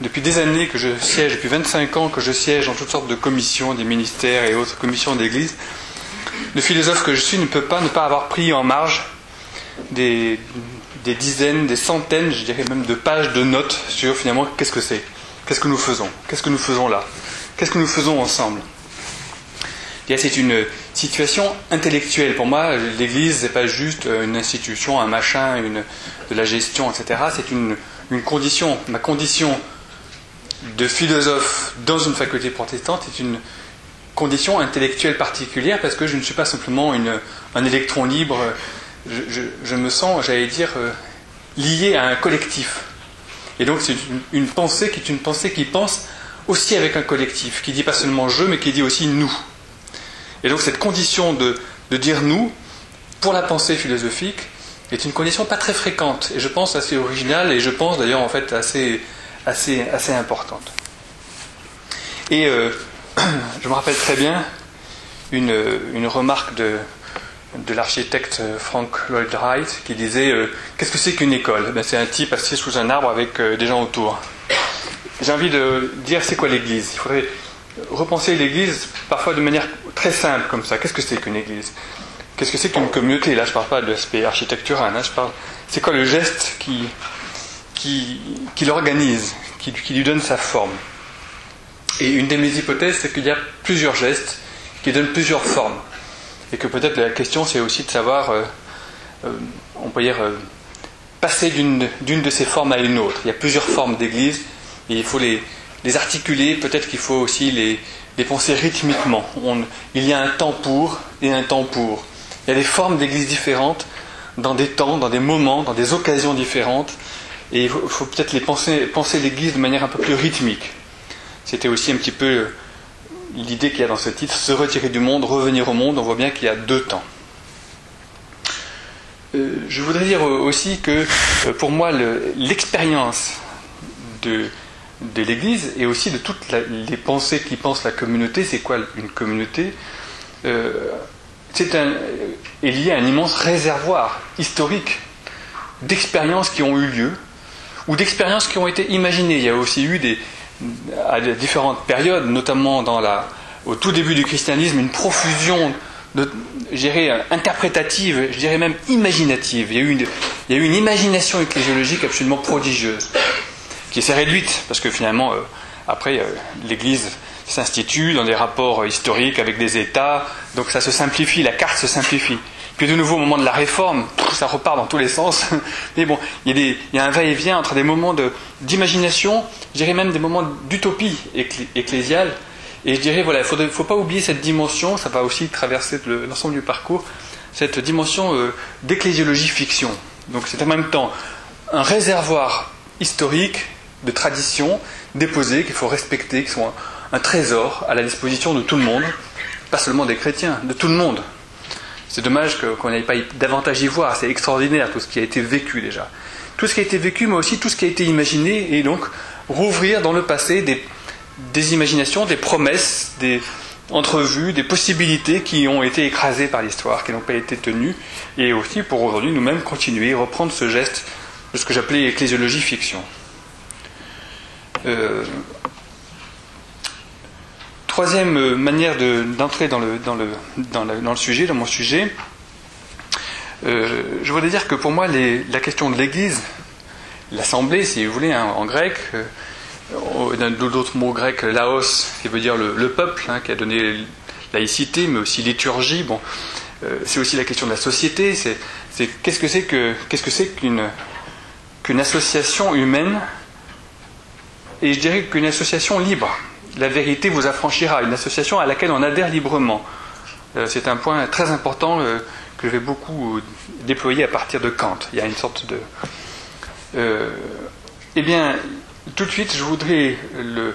depuis des années que je siège, depuis 25 ans que je siège dans toutes sortes de commissions, des ministères et autres commissions d'église, le philosophe que je suis ne peut pas ne pas avoir pris en marge des, dizaines, des centaines, je dirais même de pages de notes sur finalement qu'est-ce que c'est, qu'est-ce que nous faisons, qu'est-ce que nous faisons là, qu'est-ce que nous faisons ensemble. C'est une situation intellectuelle. Pour moi, l'Église, n'est pas juste une institution, un machin, une, de la gestion, etc. C'est une, une condition. Ma condition de philosophe dans une faculté protestante est une condition intellectuelle particulière parce que je ne suis pas simplement une, un électron libre. Je, me sens, j'allais dire, euh, lié à un collectif. Et donc c'est une, une, pensée qui est une pensée qui pense aussi avec un collectif, qui dit pas seulement je, mais qui dit aussi nous. Et donc cette condition de, de dire nous, pour la pensée philosophique, est une condition pas très fréquente, et je pense assez originale, et je pense d'ailleurs en fait assez, assez, importante. Et euh, je me rappelle très bien une, une remarque de, de l'architecte Frank Lloyd Wright qui disait euh, Qu'est-ce que c'est qu'une école? Ben, C'est un type assis sous un arbre avec euh, des gens autour. J'ai envie de dire c'est quoi l'Église? Il faudrait repenser l'Église parfois de manière très simple comme ça. Qu'est-ce que c'est qu'une Église? Qu'est-ce que c'est qu'une communauté? Là, je ne parle pas de l'aspect architectural. Hein, je parle. C'est quoi le geste qui, qui, l'organise, qui, lui donne sa forme Et une de mes hypothèses, c'est qu'il y a plusieurs gestes qui donnent plusieurs formes. Et que peut-être la question, c'est aussi de savoir, euh, euh, on peut dire, euh, passer d'une de ces formes à une autre. Il y a plusieurs formes d'église et il faut les, articuler. Peut-être qu'il faut aussi les, les penser rythmiquement. Il y a un temps pour et un temps pour. Il y a des formes d'église différentes dans des temps, dans des moments, dans des occasions différentes. Et il faut, peut-être penser, l'église de manière un peu plus rythmique. C'était aussi un petit peu l'idée qu'il y a dans ce titre, se retirer du monde, revenir au monde. On voit bien qu'il y a deux temps. Euh, je voudrais dire aussi que euh, pour moi, l'expérience de, l'Église et aussi de toutes les pensées qui pensent la communauté, c'est quoi une communauté? Euh, C'est un, est lié à un immense réservoir historique d'expériences qui ont eu lieu ou d'expériences qui ont été imaginées. Il y a aussi eu des, à différentes périodes, notamment au tout début du christianisme, une profusion de, interprétative, je dirais même imaginative. Il y a eu une, il y a eu une imagination ecclésiologique absolument prodigieuse qui s'est réduite, parce que finalement, euh, après, euh, l'Église s'institue dans des rapports historiques avec des États, donc ça se simplifie, la carte se simplifie. Puis de nouveau, au moment de la réforme, ça repart dans tous les sens. Mais bon, il y a, un va-et-vient entre des moments de, d'imagination, je dirais même des moments d'utopie ecclésiale. Et je dirais, voilà, il ne faut, pas oublier cette dimension, ça va aussi traverser l'ensemble du parcours, cette dimension euh, d'ecclésiologie fiction. Donc c'est en même temps un réservoir historique de traditions déposées qu'il faut respecter, qui sont un, trésor à la disposition de tout le monde, pas seulement des chrétiens, de tout le monde. C'est dommage qu'on n'aille pas davantage y voir, c'est extraordinaire tout ce qui a été vécu déjà. Tout ce qui a été vécu, mais aussi tout ce qui a été imaginé, et donc rouvrir dans le passé des, imaginations, des promesses, des entrevues, des possibilités qui ont été écrasées par l'histoire, qui n'ont pas été tenues, et aussi pour aujourd'hui nous-mêmes continuer, reprendre ce geste de ce que j'appelais ecclésiologie fiction. Euh, troisième manière d'entrer dans, le, dans, le, dans, sujet, dans mon sujet, euh, je voudrais dire que pour moi, la question de l'Église, l'assemblée, si vous voulez, hein, en grec, euh, d'autres mots grecs, laos, qui veut dire le, le peuple, hein, qui a donné laïcité, mais aussi liturgie. Bon, euh, c'est aussi la question de la société. C'est qu'est-ce que c'est que qu'est-ce que qu'une association humaine et je dirais qu'une association libre. La vérité vous affranchira. Une association à laquelle on adhère librement. Euh, c'est un point très important euh, que je vais beaucoup euh, déployer à partir de Kant. Il y a une sorte de. Eh bien, tout de suite, je voudrais le.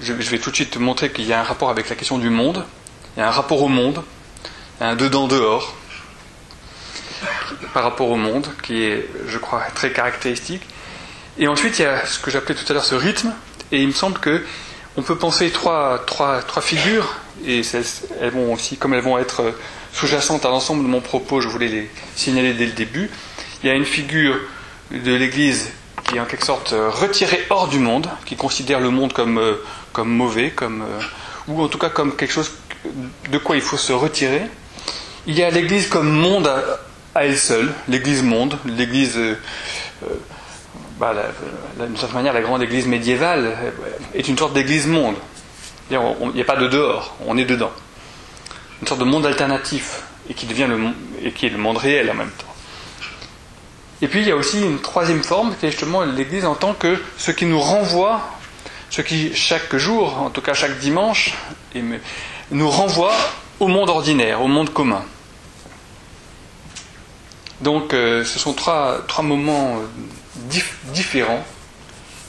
Je, vais tout de suite montrer qu'il y a un rapport avec la question du monde. Il y a un rapport au monde, un dedans-dehors par rapport au monde, qui est, je crois, très caractéristique. Et ensuite, il y a ce que j'appelais tout à l'heure ce rythme, et il me semble que on peut penser trois, trois, trois figures, et elles vont aussi, comme elles vont être sous-jacentes à l'ensemble de mon propos, je voulais les signaler dès le début. Il y a une figure de l'Église qui est en quelque sorte retiré hors du monde, qui considère le monde comme, comme mauvais, comme, ou en tout cas comme quelque chose de quoi il faut se retirer. Il y a l'Église comme monde à, elle seule, l'Église monde, l'Église, bah, d'une certaine manière, la grande Église médiévale est une sorte d'Église monde. Il n'y a pas de dehors, on est dedans. Une sorte de monde alternatif et qui devient le et qui est le monde réel en même temps. Et puis il y a aussi une troisième forme qui est justement l'Église en tant que ce qui nous renvoie, ce qui chaque jour, en tout cas chaque dimanche, nous renvoie au monde ordinaire, au monde commun. Donc euh, ce sont trois, trois moments différents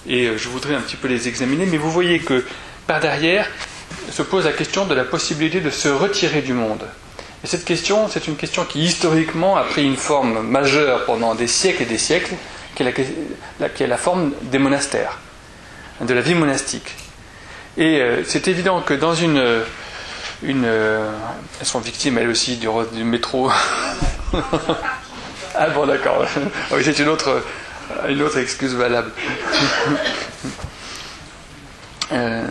et euh, je voudrais un petit peu les examiner, mais vous voyez que par derrière se pose la question de la possibilité de se retirer du monde. Et cette question, c'est une question qui historiquement a pris une forme majeure pendant des siècles et des siècles, qui est la, forme des monastères, de la vie monastique. Et euh, c'est évident que dans une. une euh, elles sont victimes, elles aussi, du métro. ah bon, d'accord. oui, c'est une autre, une autre excuse valable. euh,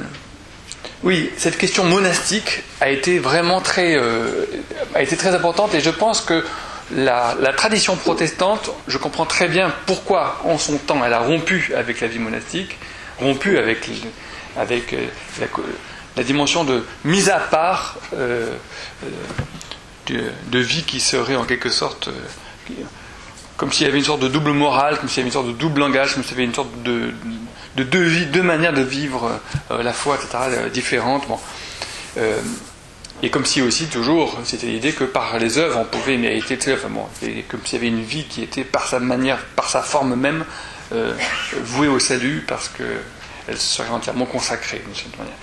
oui, cette question monastique a été vraiment très, euh, a été très importante et je pense que la, tradition protestante, je comprends très bien pourquoi en son temps elle a rompu avec la vie monastique, rompu avec, euh, la, dimension de mise à part euh, de, vie qui serait en quelque sorte comme s'il y avait une sorte de double morale, comme s'il y avait une sorte de double langage, comme s'il y avait une sorte de, de deux, manières de vivre euh, la foi, etc., euh, différentes. Bon. Euh, et comme si aussi, toujours, c'était l'idée que par les œuvres, on pouvait mériter, enfin bon, comme s'il y avait une vie qui était par sa manière, par sa forme même, vouée au salut, parce qu'elle serait entièrement consacrée, d'une certaine manière.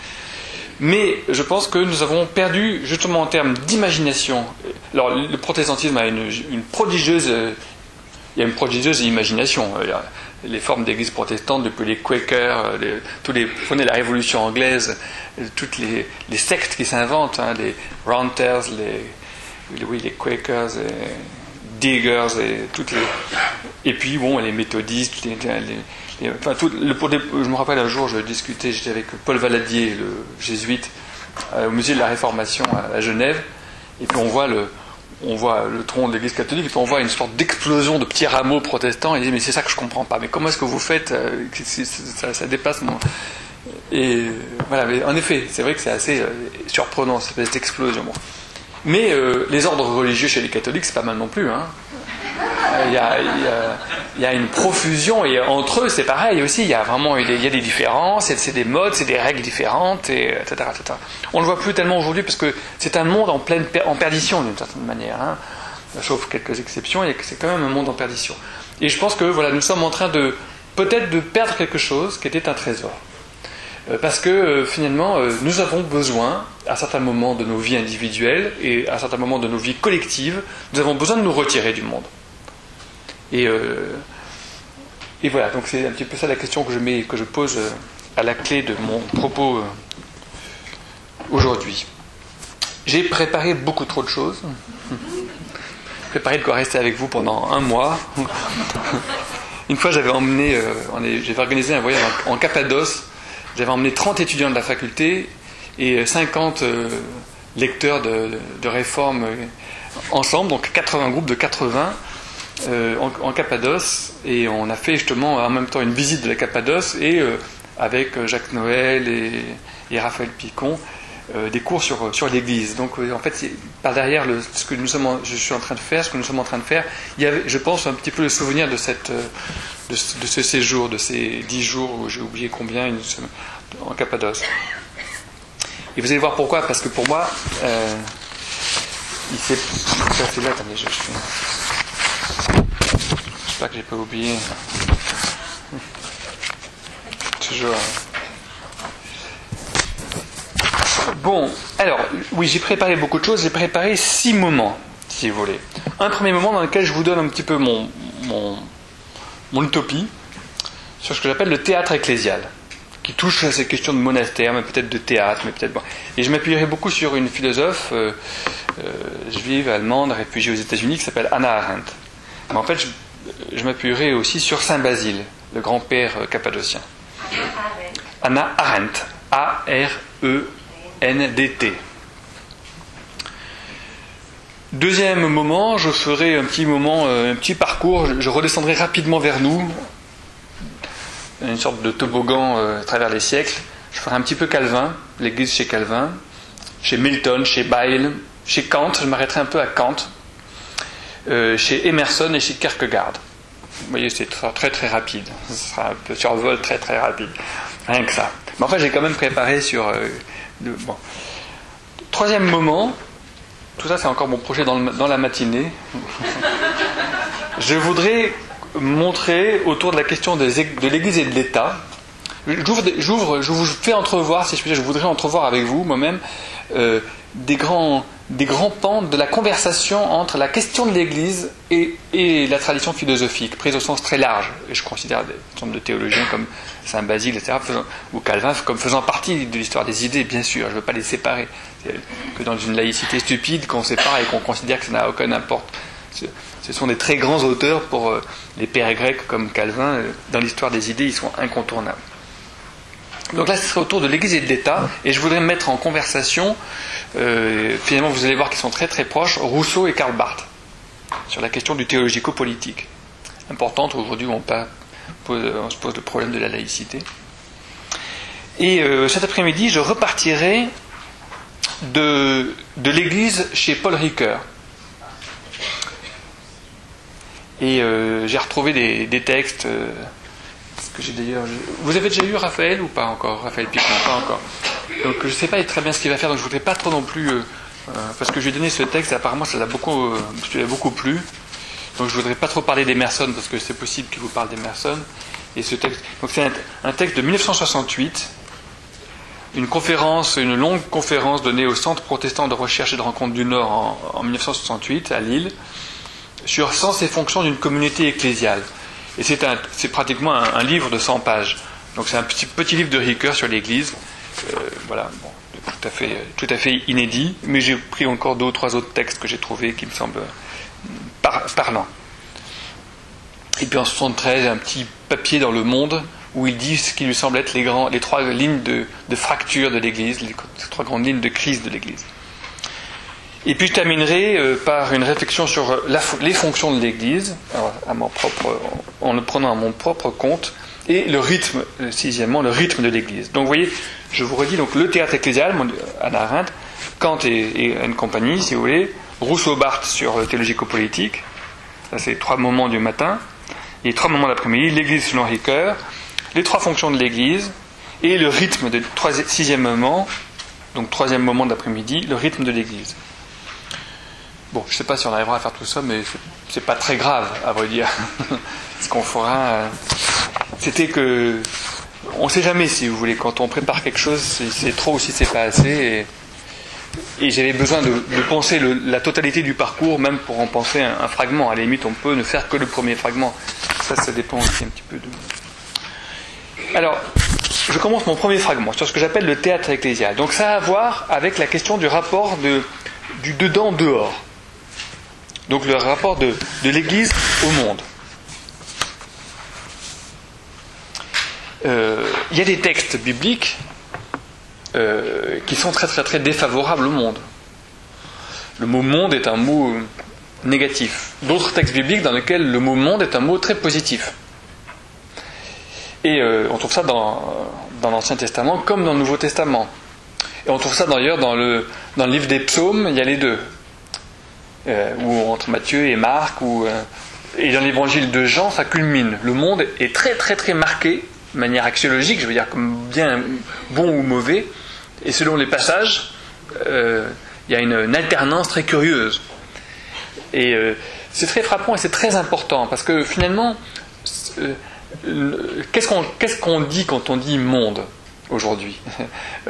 Mais je pense que nous avons perdu, justement en termes d'imagination. Alors, le protestantisme a une prodigieuse il y a une prodigieuse imagination. Les formes d'église protestante, depuis les Quakers, euh, tous les, prenez la Révolution anglaise, euh, toutes les, sectes qui s'inventent, hein, les Ranters, les, oui, les Quakers, les Diggers, et toutes les, et puis bon, les méthodistes, enfin, tout, le, je me rappelle un jour, je discutais, j'étais avec Paul Valadier, le jésuite, euh, au musée de la Réformation à Genève, et puis on voit le, on voit le tronc de l'Église catholique, et puis on voit une sorte d'explosion de petits rameaux protestants, et il dit, mais c'est ça que je comprends pas, mais comment est-ce que vous faites euh, ça, dépasse mon... Et voilà, mais en effet, c'est vrai que c'est assez euh, surprenant, cette explosion. Mais euh, les ordres religieux chez les catholiques, c'est pas mal non plus. Hein. Y, a, y a, une profusion et entre eux c'est pareil aussi. Il y a vraiment il y a des différences, c'est des modes, c'est des règles différentes, et, etc.. On ne le voit plus tellement aujourd'hui parce que c'est un monde en pleine en perdition d'une certaine manière. Hein. Sauf quelques exceptions, c'est quand même un monde en perdition. Et je pense que voilà, nous sommes en train de peut-être de perdre quelque chose qui était un trésor. Euh, parce que euh, finalement, euh, nous avons besoin, à certains moments de nos vies individuelles et à certains moments de nos vies collectives, nous avons besoin de nous retirer du monde. Et, et voilà, donc c'est un petit peu ça la question que je, mets, que je pose à la clé de mon propos aujourd'hui. J'ai préparé beaucoup trop de choses. préparé de quoi rester avec vous pendant un mois. Une fois, j'avais emmené, j'avais organisé un voyage en Cappadoce j'avais emmené 30 étudiants de la faculté et 50 euh, lecteurs de, réforme euh, ensemble, donc 80 groupes de 80 euh, en, Cappadoce. Et on a fait justement en même temps une visite de la Cappadoce et avec Jacques Noël et, Raphaël Picon. des cours sur, sur l'Église. Donc en fait, par derrière ce que nous sommes, je suis en train de faire, ce que nous sommes en train de faire, il y avait, je pense, un petit peu le souvenir de cette, de, ce séjour, de ces dix jours où j'ai oublié combien, en Cappadoce. Et vous allez voir pourquoi, parce que pour moi, euh, il s'est. Ça, là, attendez, je. J'espère que j'ai pas oublié. Toujours. Bon, alors, oui, j'ai préparé beaucoup de choses. J'ai préparé six moments, si vous voulez. Un premier moment dans lequel je vous donne un petit peu mon, mon, mon utopie sur ce que j'appelle le théâtre ecclésial, qui touche à ces questions de monastère, mais peut-être de théâtre, mais peut-être. Et je m'appuierai beaucoup sur une philosophe euh, euh, juive, allemande, réfugiée aux États-Unis, qui s'appelle Anna Arendt. Mais en fait, je, je m'appuierai aussi sur Saint Basile, le grand-père cappadocien. Anna Arendt, A-R-E-N-D-T. Deuxième moment, je ferai un petit moment, un petit parcours, je redescendrai rapidement vers nous, une sorte de toboggan à travers les siècles. Je ferai un petit peu Calvin, l'église chez Calvin, chez Milton, chez Bayle, chez Kant, je m'arrêterai un peu à Kant, euh, chez Emerson et chez Kierkegaard. Vous voyez, c'est très très rapide. Ce sera un peu survol très très rapide. Rien que ça. Mais enfin, j'ai quand même préparé sur. Euh, bon. Troisième moment, tout ça c'est encore mon projet dans, la matinée. je voudrais montrer autour de la question de l'Église et de l'État. J'ouvre, je vous fais entrevoir, si je puis dire, je voudrais entrevoir avec vous, moi-même, euh, des grands des grands pans de la conversation entre la question de l'Église et, la tradition philosophique, prise au sens très large. Et je considère des nombre de théologiens comme Saint Basile, etc., ou Calvin, comme faisant partie de l'histoire des idées, bien sûr. Je ne veux pas les séparer. Que dans une laïcité stupide, qu'on sépare et qu'on considère que ça n'a aucun import. Ce sont des très grands auteurs pour euh, les pères grecs comme Calvin. Euh, dans l'histoire des idées, ils sont incontournables. Donc là, ce serait autour de l'Église et de l'État, et je voudrais mettre en conversation, euh, finalement, vous allez voir qu'ils sont très très proches, Rousseau et Karl Barth, sur la question du théologico-politique. Importante, aujourd'hui, on, on, se pose le problème de la laïcité. Et euh, cet après-midi, je repartirai de, l'Église chez Paul Ricoeur. Et euh, j'ai retrouvé des textes Vous avez déjà eu Raphaël ou pas encore Raphaël Picon, pas encore. Donc je ne sais pas très bien ce qu'il va faire, donc je ne voudrais pas trop non plus. Euh, euh, parce que je lui ai donné ce texte et apparemment ça l'a beaucoup, euh, beaucoup plu. Donc je ne voudrais pas trop parler d'Emerson parce que c'est possible qu'il vous parle d'Emerson. Et ce texte. Donc c'est un, texte de 1968 une conférence, une longue conférence donnée au Centre protestant de recherche et de rencontre du Nord en, en 1968 à Lille sur sens et fonction d'une communauté ecclésiale. Et c'est pratiquement un, livre de 100 pages. Donc c'est un petit, livre de Ricoeur sur l'Église. Euh, voilà, tout, à fait, inédit. Mais j'ai pris encore deux ou trois autres textes que j'ai trouvés qui me semblent parlants. Et puis en 73, un petit papier dans Le Monde où il dit ce qui lui semble être les trois lignes de, de fracture de l'Église, les trois grandes lignes de crise de l'Église. Et puis je terminerai euh, par une réflexion sur les fonctions de l'Église, en le prenant à mon propre compte, et le rythme, euh, sixièmement, le rythme de l'Église. Donc vous voyez, je vous redis donc le théâtre ecclésial, Anna Arendt, Kant et, une compagnie, si vous voulez, Rousseau-Barthes sur théologico-politique, ça c'est trois moments du matin, et trois moments d'après-midi, l'Église selon Ricoeur, les trois fonctions de l'Église, et le rythme de sixième moment, donc troisième moment d'après-midi, le rythme de l'Église. Bon, je ne sais pas si on arrivera à faire tout ça, mais c'est pas très grave, à vrai dire. Ce qu'on fera, euh, c'était que. On ne sait jamais, si vous voulez, quand on prépare quelque chose, c'est trop ou si c'est pas assez. Et, j'avais besoin de, penser la totalité du parcours, même pour en penser un, fragment. À la limite, on peut ne faire que le premier fragment. Ça, ça dépend aussi un petit peu de. Alors, je commence mon premier fragment sur ce que j'appelle le théâtre ecclésial. Donc, ça a à voir avec la question du rapport de, du dedans-dehors. Donc le rapport de, l'Église au monde. Euh, il y a des textes bibliques euh, qui sont très très très défavorables au monde. Le mot monde est un mot négatif. D'autres textes bibliques dans lesquels le mot monde est un mot très positif. Et euh, on trouve ça dans, dans l'Ancien Testament comme dans le Nouveau Testament. Et on trouve ça d'ailleurs dans le, dans le livre des psaumes, il y a les deux. Euh, ou entre Matthieu et Marc, ou, euh, et dans l'évangile de Jean, ça culmine. Le monde est très très très marqué, de manière axiologique, je veux dire comme bien bon ou mauvais, et selon les passages, euh, il y a une, alternance très curieuse. Et c'est très frappant et c'est très important, parce que finalement, qu'est-ce qu'on dit quand on dit monde aujourd'hui?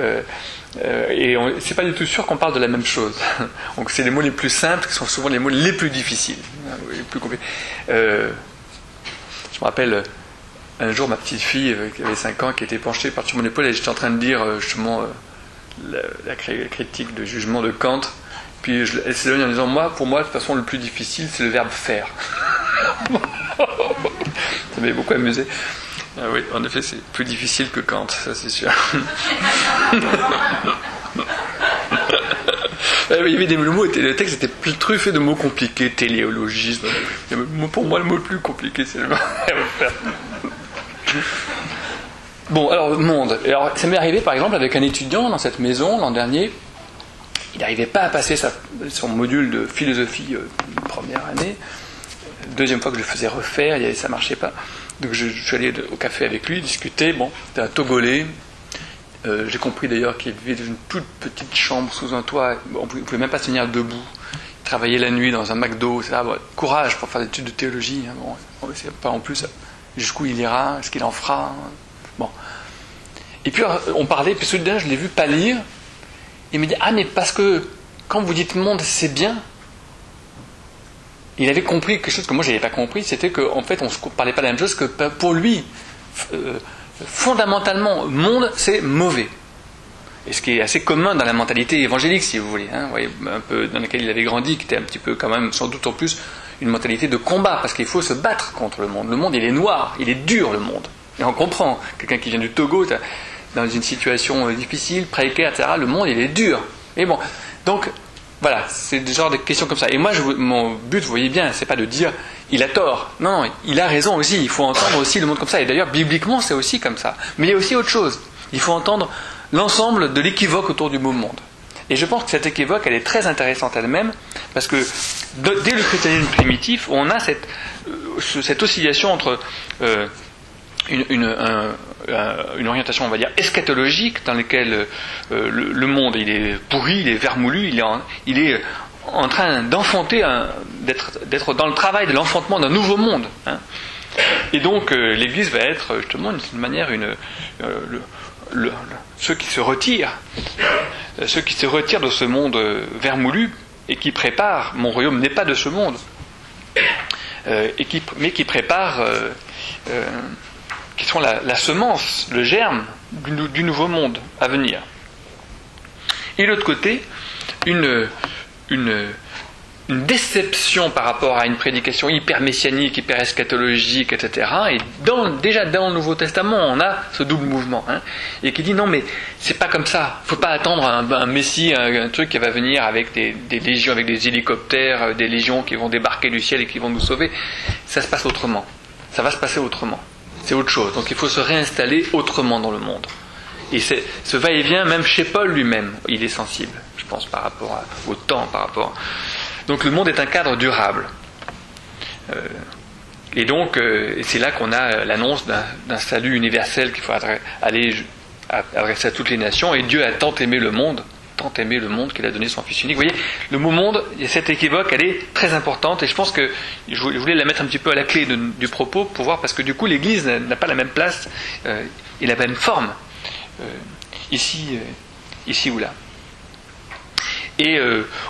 euh, et c'est pas du tout sûr qu'on parle de la même chose. Donc c'est les mots les plus simples qui sont souvent les mots les plus difficiles, hein, plus compliqués. Euh, je me rappelle un jour ma petite fille euh, qui avait 5 ans qui était penchée par-dessus mon épaule et j'étais en train de dire justement la, critique de jugement de Kant. Puis je, elle donnée en disant Moi, pour moi, de toute façon, le plus difficile, c'est le verbe faire. Ça m'avait beaucoup amusé. Ah oui, en effet, c'est plus difficile que Kant, ça c'est sûr. Il y avait des mots, le texte était plus truffé de mots compliqués, téléologisme. Pour moi, le mot le plus compliqué, c'est le mot. Bon, alors, monde. Alors, ça m'est arrivé par exemple avec un étudiant dans cette maison l'an dernier. Il n'arrivait pas à passer son module de philosophie euh, première année. Deuxième fois que je le faisais refaire, ça ne marchait pas. Donc je, suis allé au café avec lui, discuter. Bon, c'était un Togolais. Euh, j'ai compris d'ailleurs qu'il vivait dans une toute petite chambre sous un toit. on ne pouvait même pas se tenir debout. Il travaillait la nuit dans un McDo. Ça, courage pour faire des études de théologie. Hein. Bon, pas en plus jusqu'où il ira, ce qu'il en fera. Bon. Et puis on parlait, puis soudain je l'ai vu pâlir. Il me dit Ah, mais parce que quand vous dites monde, c'est bien, il avait compris quelque chose que moi je n'avais pas compris, c'était qu'en fait on ne parlait pas de la même chose que pour lui, euh, fondamentalement, monde c'est mauvais. Et ce qui est assez commun dans la mentalité évangélique, si vous voulez, hein, voyez, un peu dans laquelle il avait grandi, qui était un petit peu quand même, sans doute en plus, une mentalité de combat, parce qu'il faut se battre contre le monde. Le monde, il est noir, il est dur, le monde. Et on comprend, quelqu'un qui vient du Togo, dans une situation euh, difficile, précaire, etc., le monde, il est dur. Et bon, donc, voilà, c'est le genre de questions comme ça. Et moi, je, mon but, vous voyez bien, c'est pas de dire il a tort. Non, il a raison aussi. Il faut entendre aussi le monde comme ça. Et d'ailleurs, bibliquement, c'est aussi comme ça. Mais il y a aussi autre chose. Il faut entendre l'ensemble de l'équivoque autour du mot monde. Et je pense que cette équivoque, elle est très intéressante elle-même, parce que dès le christianisme primitif, on a cette, euh, cette oscillation entre euh, une, orientation, on va dire, eschatologique, dans laquelle euh, le, monde il est pourri, il est vermoulu, il est en, il est en train d'enfanter, d'être dans le travail de l'enfantement d'un nouveau monde. Hein. Et donc euh, l'Église va être justement d'une manière euh, ceux qui se retirent, ceux qui se retirent de ce monde vermoulu et qui préparent, mon royaume n'est pas de ce monde, mais qui préparent qui sont la, semence, le germe du, nouveau monde à venir. Et l'autre côté, une, déception par rapport à une prédication hyper messianique, hyper eschatologique, etc. Et déjà dans le Nouveau Testament, on a ce double mouvement, hein, et qui dit non mais c'est pas comme ça. Faut pas attendre un, messie, un, truc qui va venir avec des, des, légions, avec des hélicoptères, euh, des légions qui vont débarquer du ciel et qui vont nous sauver. Ça se passe autrement. Ça va se passer autrement c'est autre chose. Donc il faut se réinstaller autrement dans le monde. Et ce va-et-vient, même chez Paul lui-même, il est sensible, je pense, par rapport au temps, par rapport. Donc le monde est un cadre durable. Euh, et donc, euh, c'est là qu'on a l'annonce d'un salut universel qu'il faut aller adresser à toutes les nations. Et Dieu a tant aimé le monde tant aimé le monde qu'il a donné son Fils unique. Vous voyez, le mot monde, cette équivoque, elle est très importante et je pense que je voulais la mettre un petit peu à la clé du propos pour voir, parce que du coup, l'Église n'a pas la même place euh, et la même forme euh, ici, euh, ici ou là. Et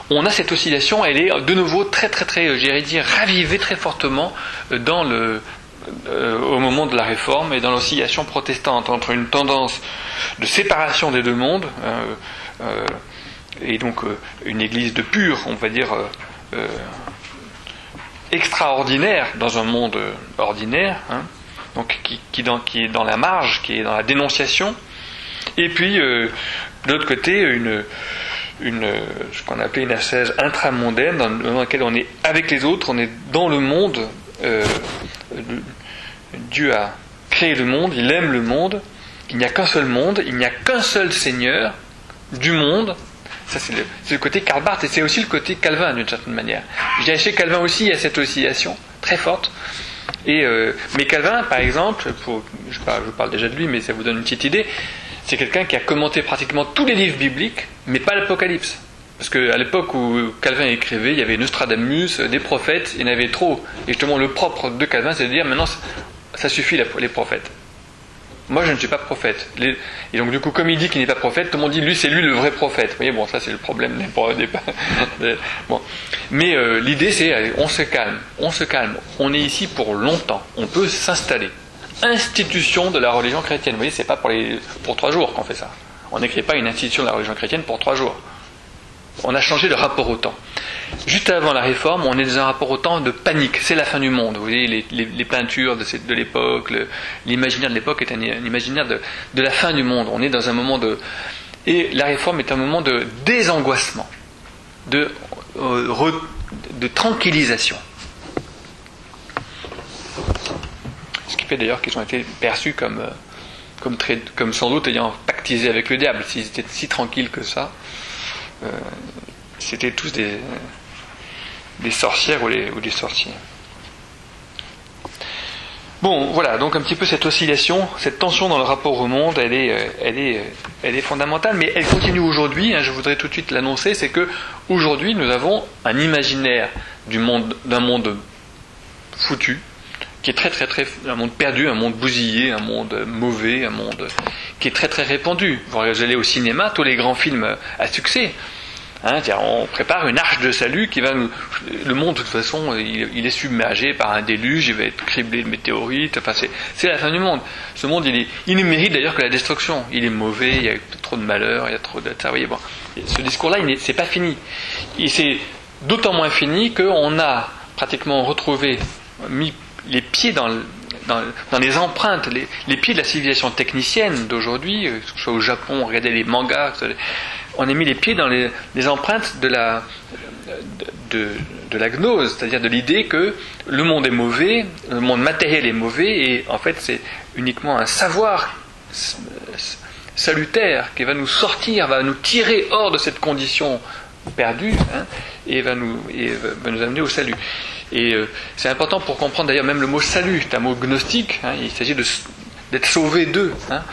on a cette oscillation, elle est de nouveau très, très, très, j'irais dire, ravivée très fortement dans le, au moment de la réforme et dans l'oscillation protestante entre une tendance de séparation des deux mondes, et donc euh, une église de pur, on va dire, euh, extraordinaire dans un monde ordinaire, hein, donc qui, est dans la marge, qui est dans la dénonciation, et puis de l'autre côté ce qu'on appelait une ascèse intramondaine dans, dans laquelle on est avec les autres, on est dans le monde. Dieu a créé le monde, il aime le monde, il n'y a qu'un seul monde, il n'y a qu'un seul Seigneur, du monde. Ça, c'est le, côté Karl Barth et c'est aussi le côté Calvin d'une certaine manière. Je dirais chez Calvin aussi, il y a cette oscillation très forte. Et, euh, mais Calvin, par exemple, je, parle, parle, déjà de lui, mais ça vous donne une petite idée, c'est quelqu'un qui a commenté pratiquement tous les livres bibliques, mais pas l'Apocalypse. Parce qu'à l'époque où Calvin écrivait, il y avait Nostradamus, des prophètes, il y en avait trop. Et justement, le propre de Calvin, c'est de dire maintenant, ça suffit les prophètes. Moi, je ne suis pas prophète. Et donc, du coup, comme il dit qu'il n'est pas prophète, tout le monde dit, lui, c'est lui le vrai prophète. Vous voyez, bon, ça, c'est le problème des. Mais euh, l'idée, c'est, on se calme, on se calme. On est ici pour longtemps. On peut s'installer. Institution de la religion chrétienne. Vous voyez, c'est pas pour, les, pour trois jours qu'on fait ça. On n'écrit pas une institution de la religion chrétienne pour trois jours. On a changé le rapport au temps. juste avant la réforme, on est dans un rapport au temps de panique. C'est la fin du monde. Vous voyez, les, peintures de, l'époque, l'imaginaire de l'époque est un, imaginaire de, la fin du monde. On est dans un moment de. Et la réforme est un moment de désangoissement, de, euh, tranquillisation. Ce qui fait d'ailleurs qu'ils ont été perçus comme, euh, comme, sans doute ayant pactisé avec le diable. S'ils étaient si tranquilles que ça, c'était tous des, sorcières ou, des sorciers. Bon, voilà, donc un petit peu cette oscillation, cette tension dans le rapport au monde, elle est, euh, euh, fondamentale, mais elle continue aujourd'hui. Hein, je voudrais tout de suite l'annoncer, c'est que aujourd'hui nous avons un imaginaire d'un monde foutu, qui est très très très un monde perdu, un monde bousillé, un monde mauvais, un monde qui est très très répandu. Vous allez au cinéma, tous les grands films à succès Hein, on prépare une arche de salut qui va nous. Le monde, de toute façon, il, est submergé par un déluge, il va être criblé de météorites. Enfin, c'est la fin du monde. Ce monde, il, est, il ne mérite d'ailleurs que la destruction. Il est mauvais, il y a trop de malheur, il y a trop de. Vous bon, ce discours-là, c'est pas fini. Et c'est d'autant moins fini qu'on a pratiquement retrouvé, mis les pieds dans, dans, les empreintes, les, pieds de la civilisation technicienne d'aujourd'hui, euh, que ce soit au Japon, regardez les mangas, on a mis les pieds dans les, empreintes de la, de, la gnose, c'est-à-dire de l'idée que le monde est mauvais, le monde matériel est mauvais, et en fait c'est uniquement un savoir salutaire qui va nous sortir, va nous tirer hors de cette condition perdue, hein, et, va nous, va nous amener au salut. Et euh, c'est important pour comprendre d'ailleurs même le mot salut, c'est un mot gnostique, hein, il s'agit d'être sauvé d'eux. Hein.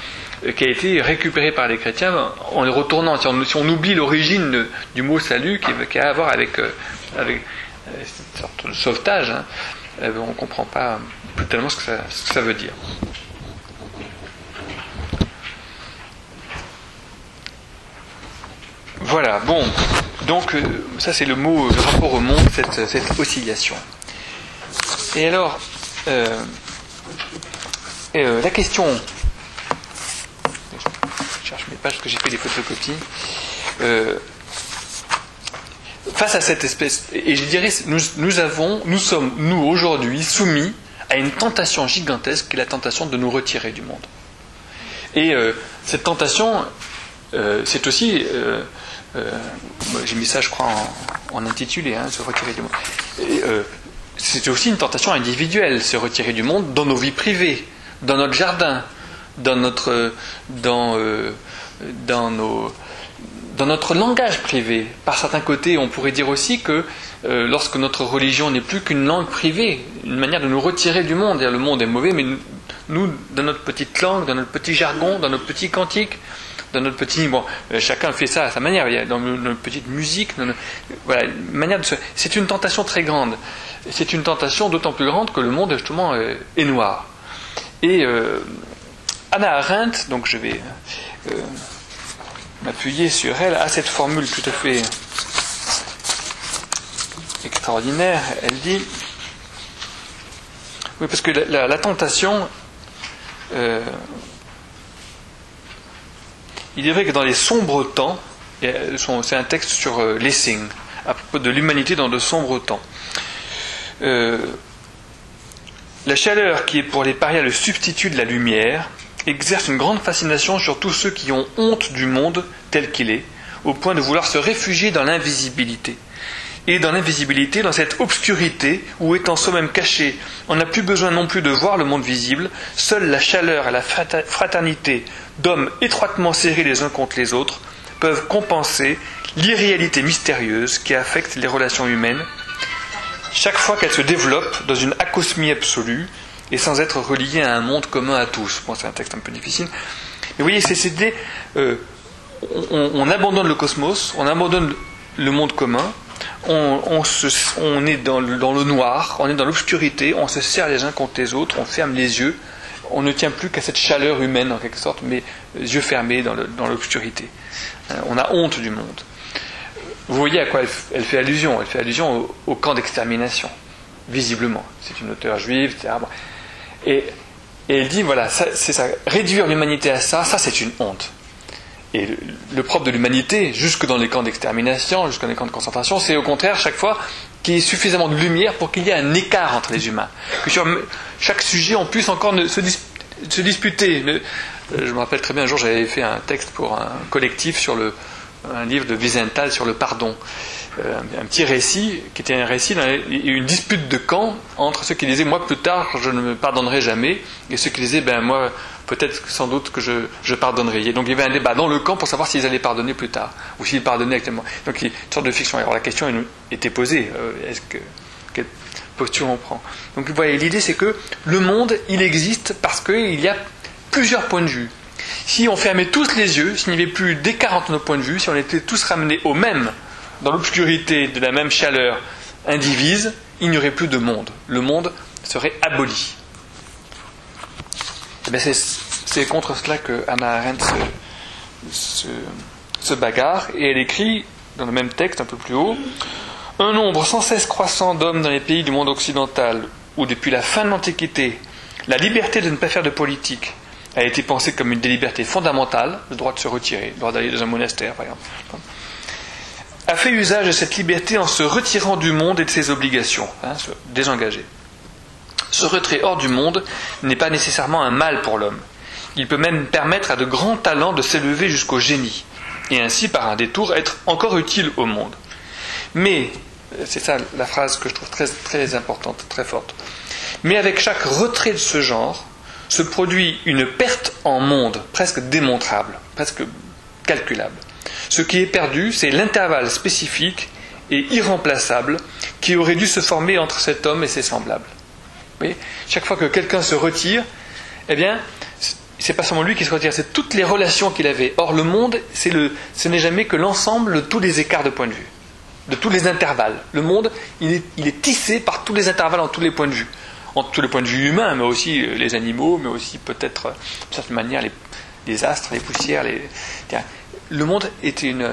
Euh, qui a été récupéré par les chrétiens en les retournant. Si on, oublie l'origine du mot salut qui, a à voir avec, euh, avec euh, cette sorte de sauvetage, hein, eh ben, on ne comprend pas tellement ce que, ça, veut dire. Voilà, bon, donc ça c'est le mot, le rapport au monde, cette, cette oscillation. Et alors, la question parce que j'ai fait des photocopies. Euh, face à cette espèce, et je dirais, nous, nous avons, nous sommes, nous aujourd'hui, soumis à une tentation gigantesque qui est la tentation de nous retirer du monde. Et euh, cette tentation, euh, c'est aussi, j'ai mis ça, je crois, en, intitulé, hein, se retirer du monde. c'est aussi une tentation individuelle, se retirer du monde dans nos vies privées, dans notre jardin, dans notre, dans nos, dans notre langage privé. Par certains côtés, on pourrait dire aussi que euh, lorsque notre religion n'est plus qu'une langue privée, une manière de nous retirer du monde, le monde est mauvais, mais nous, dans notre petite langue, dans notre petit jargon, dans notre petit cantique, dans notre petit. Bon, euh, chacun fait ça à sa manière, dans notre petite musique, voilà, une manière de C'est une tentation très grande. C'est une tentation d'autant plus grande que le monde, justement, euh, est noir. Et Anna Arendt, donc je vais euh, m'appuyer sur elle, a cette formule tout à fait extraordinaire. Elle dit Oui, parce que la, tentation, euh, il est vrai que dans les sombres temps, c'est un texte sur euh, Lessing, à propos de l'humanité dans de sombres temps. la chaleur qui est pour les parias le substitut de la lumière exerce une grande fascination sur tous ceux qui ont honte du monde tel qu'il est, au point de vouloir se réfugier dans l'invisibilité. Et dans l'invisibilité, dans cette obscurité où étant soi-même caché, on n'a plus besoin non plus de voir le monde visible, seule la chaleur et la fraternité d'hommes étroitement serrés les uns contre les autres peuvent compenser l'irréalité mystérieuse qui affecte les relations humaines, chaque fois qu'elles se développent dans une acosmie absolue, et sans être relié à un monde commun à tous. Bon, c'est un texte un peu difficile. Mais vous voyez, c'est cette euh, on, abandonne le cosmos, on abandonne le monde commun, on, est dans le, noir, on est dans l'obscurité, on se serre les uns contre les autres, on ferme les yeux, on ne tient plus qu'à cette chaleur humaine en quelque sorte, mais yeux fermés dans l'obscurité. Hein, on a honte du monde. Vous voyez à quoi elle, fait allusion Elle fait allusion au, camp d'extermination, visiblement. C'est une auteure juive, etc. Et, elle dit, voilà, c'est ça, réduire l'humanité à ça, ça c'est une honte. Et le, propre de l'humanité, jusque dans les camps d'extermination, jusque dans les camps de concentration, c'est au contraire chaque fois qu'il y ait suffisamment de lumière pour qu'il y ait un écart entre les humains. Que sur chaque sujet, on puisse encore se, disputer. Je me rappelle très bien, un jour, j'avais fait un texte pour un collectif sur le, un livre de Wiesenthal sur le pardon. Euh, un petit récit qui était un récit une dispute de camp entre ceux qui disaient moi plus tard je ne me pardonnerai jamais et ceux qui disaient ben moi peut-être sans doute que je, je, pardonnerai. Et donc il y avait un débat dans le camp pour savoir s'ils allaient pardonner plus tard ou s'ils pardonnaient actuellement. Donc une sorte de fiction. Alors la question était posée euh, est-ce que quelle posture on prend? Donc vous voyez l'idée c'est que le monde il existe parce qu'il y a plusieurs points de vue. Si on fermait tous les yeux, s'il n'y avait plus d'écart entre nos points de vue, si on était tous ramenés au même dans l'obscurité de la même chaleur indivise, il n'y aurait plus de monde. Le monde serait aboli. C'est contre cela que Anna Arendt se, se, bagarre et elle écrit dans le même texte un peu plus haut Un nombre sans cesse croissant d'hommes dans les pays du monde occidental où depuis la fin de l'Antiquité la liberté de ne pas faire de politique a été pensée comme une des libertés fondamentales, le droit de se retirer, le droit d'aller dans un monastère par exemple a fait usage de cette liberté en se retirant du monde et de ses obligations, hein, se désengager. Ce retrait hors du monde n'est pas nécessairement un mal pour l'homme. Il peut même permettre à de grands talents de s'élever jusqu'au génie, et ainsi par un détour être encore utile au monde. Mais, c'est ça la phrase que je trouve très, très importante, très forte, mais avec chaque retrait de ce genre, se produit une perte en monde presque démontrable, presque calculable. Ce qui est perdu, c'est l'intervalle spécifique et irremplaçable qui aurait dû se former entre cet homme et ses semblables. Chaque fois que quelqu'un se retire, eh bien, c'est pas seulement lui qui se retire, c'est toutes les relations qu'il avait. Or, le monde, ce n'est jamais que l'ensemble de tous les écarts de point de vue, de tous les intervalles. Le monde, il est, tissé par tous les intervalles en tous les points de vue. En tous les points de vue humains, mais aussi les animaux, mais aussi peut-être, de certaine manière, les, astres, les poussières. Le monde est une,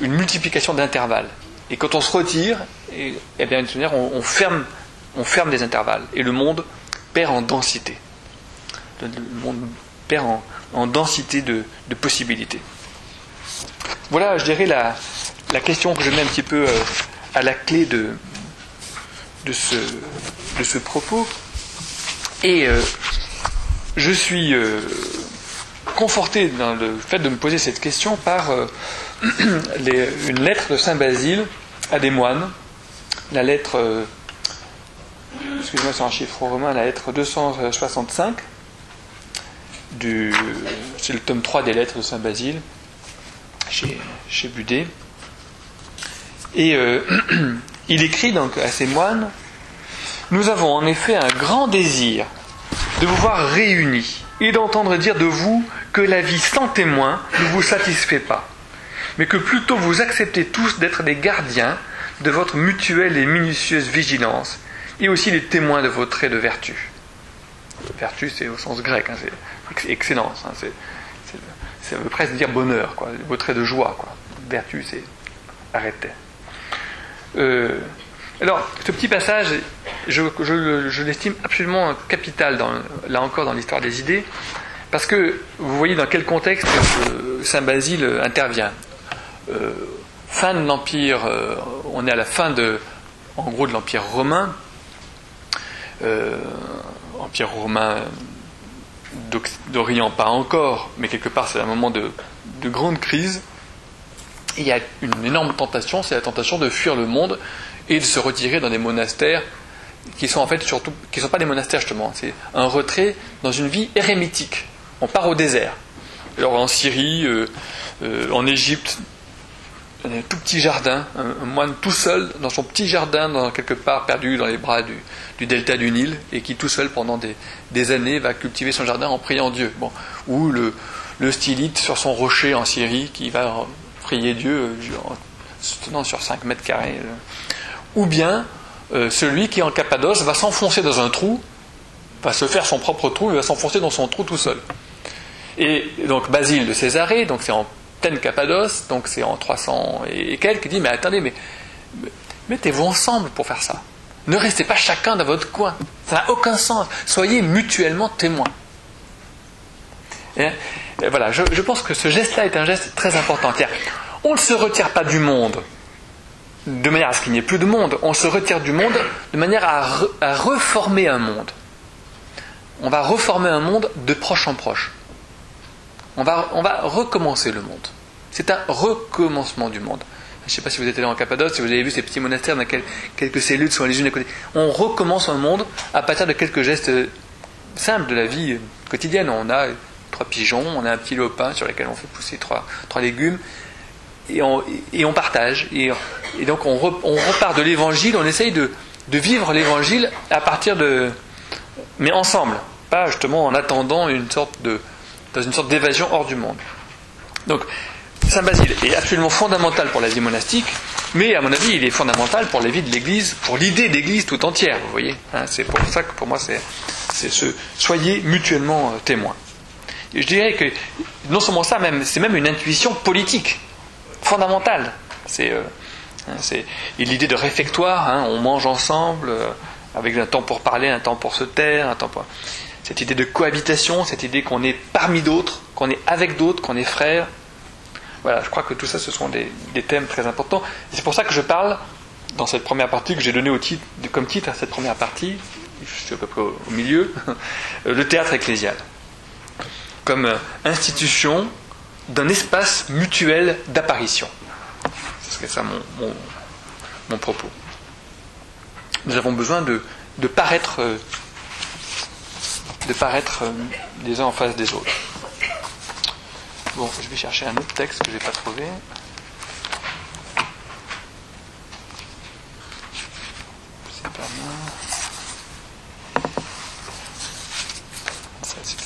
multiplication d'intervalles. Et quand on se retire, et, eh bien, on, on, ferme, on ferme des intervalles. Et le monde perd en densité. Le, monde perd en, en densité de, possibilités. Voilà, je dirais, la, question que je mets un petit peu euh, à la clé de, ce, propos. Et euh, je suis. Euh, conforté dans le fait de me poser cette question par une lettre de Saint Basile à des moines, la lettre, excusez-moi c'est un chiffre romain, la lettre 265, du, c'est le tome 3 des lettres de Saint Basile, chez, chez Budet. Et euh, il écrit donc à ces moines Nous avons en effet un grand désir de vous voir réunis et d'entendre dire de vous que la vie sans témoin ne vous satisfait pas, mais que plutôt vous acceptez tous d'être des gardiens de votre mutuelle et minutieuse vigilance, et aussi les témoins de vos traits de vertu. Vertu, c'est au sens grec, hein, c'est excellence, hein, ça veut presque dire bonheur, quoi, vos traits de joie. Quoi. Vertu, c'est arrêter. Euh, alors, ce petit passage, je, l'estime absolument capital, là encore, dans l'histoire des idées, parce que vous voyez dans quel contexte euh, Saint Basile intervient. Euh, fin de l'Empire, on est à la fin de, en gros, de l'Empire romain. Empire romain d'Orient pas encore, mais quelque part c'est un moment de, de grande crise. Il y a une énorme tentation, c'est la tentation de fuir le monde et de se retirer dans des monastères qui sont en fait surtout, qui ne sont pas des monastères justement, c'est un retrait dans une vie érémitique. On part au désert. Alors en Syrie, euh, euh, en Égypte, un tout petit jardin, un, moine tout seul dans son petit jardin, dans, quelque part perdu dans les bras du, delta du Nil, et qui tout seul pendant des, années va cultiver son jardin en priant Dieu. Bon. Ou le, stylite sur son rocher en Syrie qui va prier Dieu euh, en se tenant sur 5 mètres carrés ou bien euh, celui qui en Cappadoce va s'enfoncer dans un trou, va se faire son propre trou, il va s'enfoncer dans son trou tout seul. Et donc Basile de Césarée, donc c'est en Cappadoce, donc c'est en 300 et quelques, dit mais attendez, mais mettez-vous ensemble pour faire ça. Ne restez pas chacun dans votre coin. Ça n'a aucun sens. Soyez mutuellement témoins. voilà, je, pense que ce geste-là est un geste très important. On ne se retire pas du monde de manière à ce qu'il n'y ait plus de monde. On se retire du monde de manière à, reformer un monde. On va reformer un monde de proche en proche. On va, on va recommencer le monde. C'est un recommencement du monde. Je ne sais pas si vous êtes allé en Cappadoce, si vous avez vu ces petits monastères dans lesquels quelques cellules sont les unes à côté. On recommence un monde à partir de quelques gestes simples de la vie quotidienne. On a trois pigeons, on a un petit lopin sur lequel on fait pousser trois, trois légumes, et on, et on partage. Et, et donc on, on, repart de l'évangile, on essaye de, de vivre l'évangile à partir de. mais ensemble, pas justement en attendant une sorte de. Dans une sorte d'évasion hors du monde. Donc, Saint Basile est absolument fondamental pour la vie monastique, mais à mon avis, il est fondamental pour la vie de l'Église, pour l'idée d'Église tout entière, vous voyez. Hein. c'est pour ça que pour moi, c'est, ce soyez mutuellement euh, témoins. je dirais que non seulement ça, même, c'est même une intuition politique fondamentale. C'est, euh, hein, l'idée de réfectoire, hein, on mange ensemble, euh, avec un temps pour parler, un temps pour se taire, un temps pour... Cette idée de cohabitation, cette idée qu'on est parmi d'autres, qu'on est avec d'autres, qu'on est frères, voilà, je crois que tout ça, ce sont des, thèmes très importants. c'est pour ça que je parle, dans cette première partie que j'ai donnée comme titre à cette première partie, je suis à peu près au, milieu, le théâtre ecclésial, comme euh, institution d'un espace mutuel d'apparition. C'est ça mon, propos. Nous avons besoin de, de paraître, euh, de paraître euh, les uns en face des autres. Bon, je vais chercher un autre texte que je n'ai pas trouvé. C'est pas mal. Ça, c'est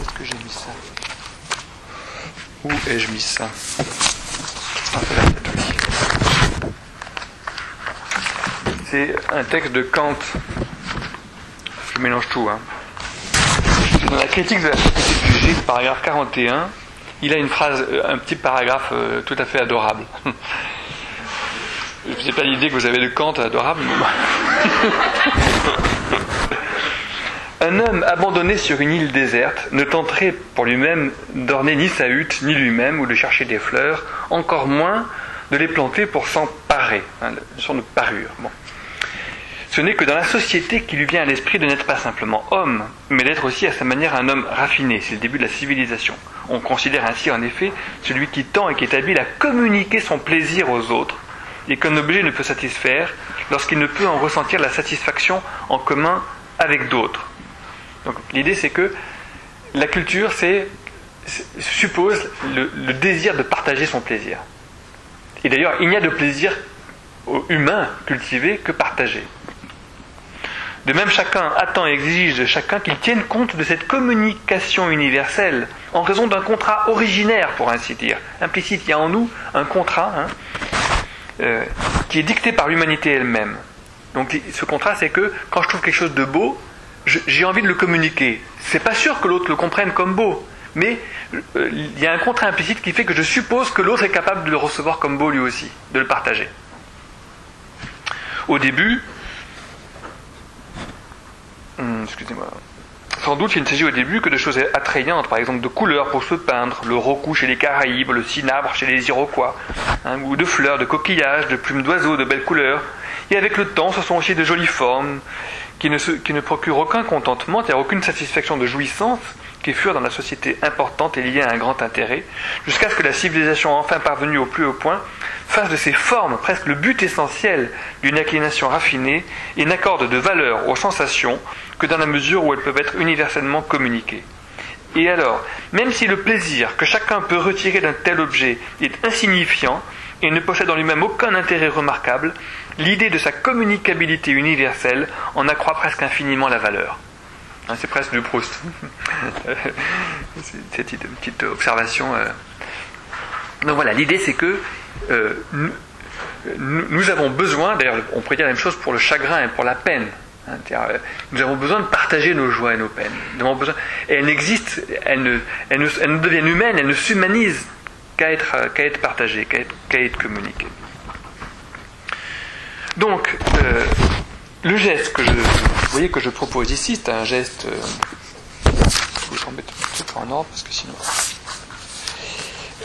est-ce que j'ai mis ça? Où ai-je mis ça? C'est un texte de Kant. Je mélange tout, hein. Dans la critique de la société paragraphe 41, il a une phrase, euh, un petit paragraphe euh, tout à fait adorable. Je sais pas l'idée que vous avez de Kant adorable. un homme abandonné sur une île déserte ne tenterait pour lui-même d'orner ni sa hutte, ni lui-même, ou de chercher des fleurs, encore moins de les planter pour s'en parer, hein, sur de parure. Bon. Ce n'est que dans la société qui lui vient à l'esprit de n'être pas simplement homme, mais d'être aussi à sa manière un homme raffiné. C'est le début de la civilisation. On considère ainsi en effet celui qui tend et qui est habile à communiquer son plaisir aux autres, et qu'un objet ne peut satisfaire lorsqu'il ne peut en ressentir la satisfaction en commun avec d'autres. Donc l'idée c'est que la culture suppose le désir de partager son plaisir. Et d'ailleurs, il n'y a de plaisir humain cultivé que partagé. De même, chacun attend et exige de chacun qu'il tienne compte de cette communication universelle, en raison d'un contrat originaire, pour ainsi dire. Implicite, il y a en nous un contrat hein, euh, qui est dicté par l'humanité elle-même. Donc ce contrat, c'est que quand je trouve quelque chose de beau, j'ai envie de le communiquer. C'est pas sûr que l'autre le comprenne comme beau, mais euh, il y a un contrat implicite qui fait que je suppose que l'autre est capable de le recevoir comme beau lui aussi, de le partager. Au début, Hmm, excusez-moi. Sans doute, il ne s'agit au début que de choses attrayantes, par exemple de couleurs pour se peindre, le rocou chez les Caraïbes, le cinabre chez les Iroquois, hein, ou de fleurs, de coquillages, de plumes d'oiseaux, de belles couleurs. Et avec le temps, ce sont aussi de jolies formes qui ne, qui ne procurent aucun contentement, et aucune satisfaction de jouissance, qui furent dans la société importante et liées à un grand intérêt, jusqu'à ce que la civilisation enfin parvenue au plus haut point fasse de ces formes presque le but essentiel d'une inclination raffinée et n'accorde de valeur aux sensations que dans la mesure où elles peuvent être universellement communiquées. Et alors, même si le plaisir que chacun peut retirer d'un tel objet est insignifiant et ne possède en lui-même aucun intérêt remarquable, l'idée de sa communicabilité universelle en accroît presque infiniment la valeur. Hein, c'est presque du Proust. C'est une petite observation. Euh. Donc voilà, l'idée c'est que euh, nous, avons besoin, d'ailleurs on pourrait dire la même chose pour le chagrin et pour la peine. Hein, euh, nous avons besoin de partager nos joies et nos peines. Nous avons besoin, et elles n'existent, elles ne, elles, ne, deviennent humaines, elles ne s'humanisent qu'à être, qu'à être partagées, qu'à être, qu'à être communiquées. Donc, le geste que je vous voyez que je propose ici, c'est un geste. Je vais remettre en ordre parce que sinon.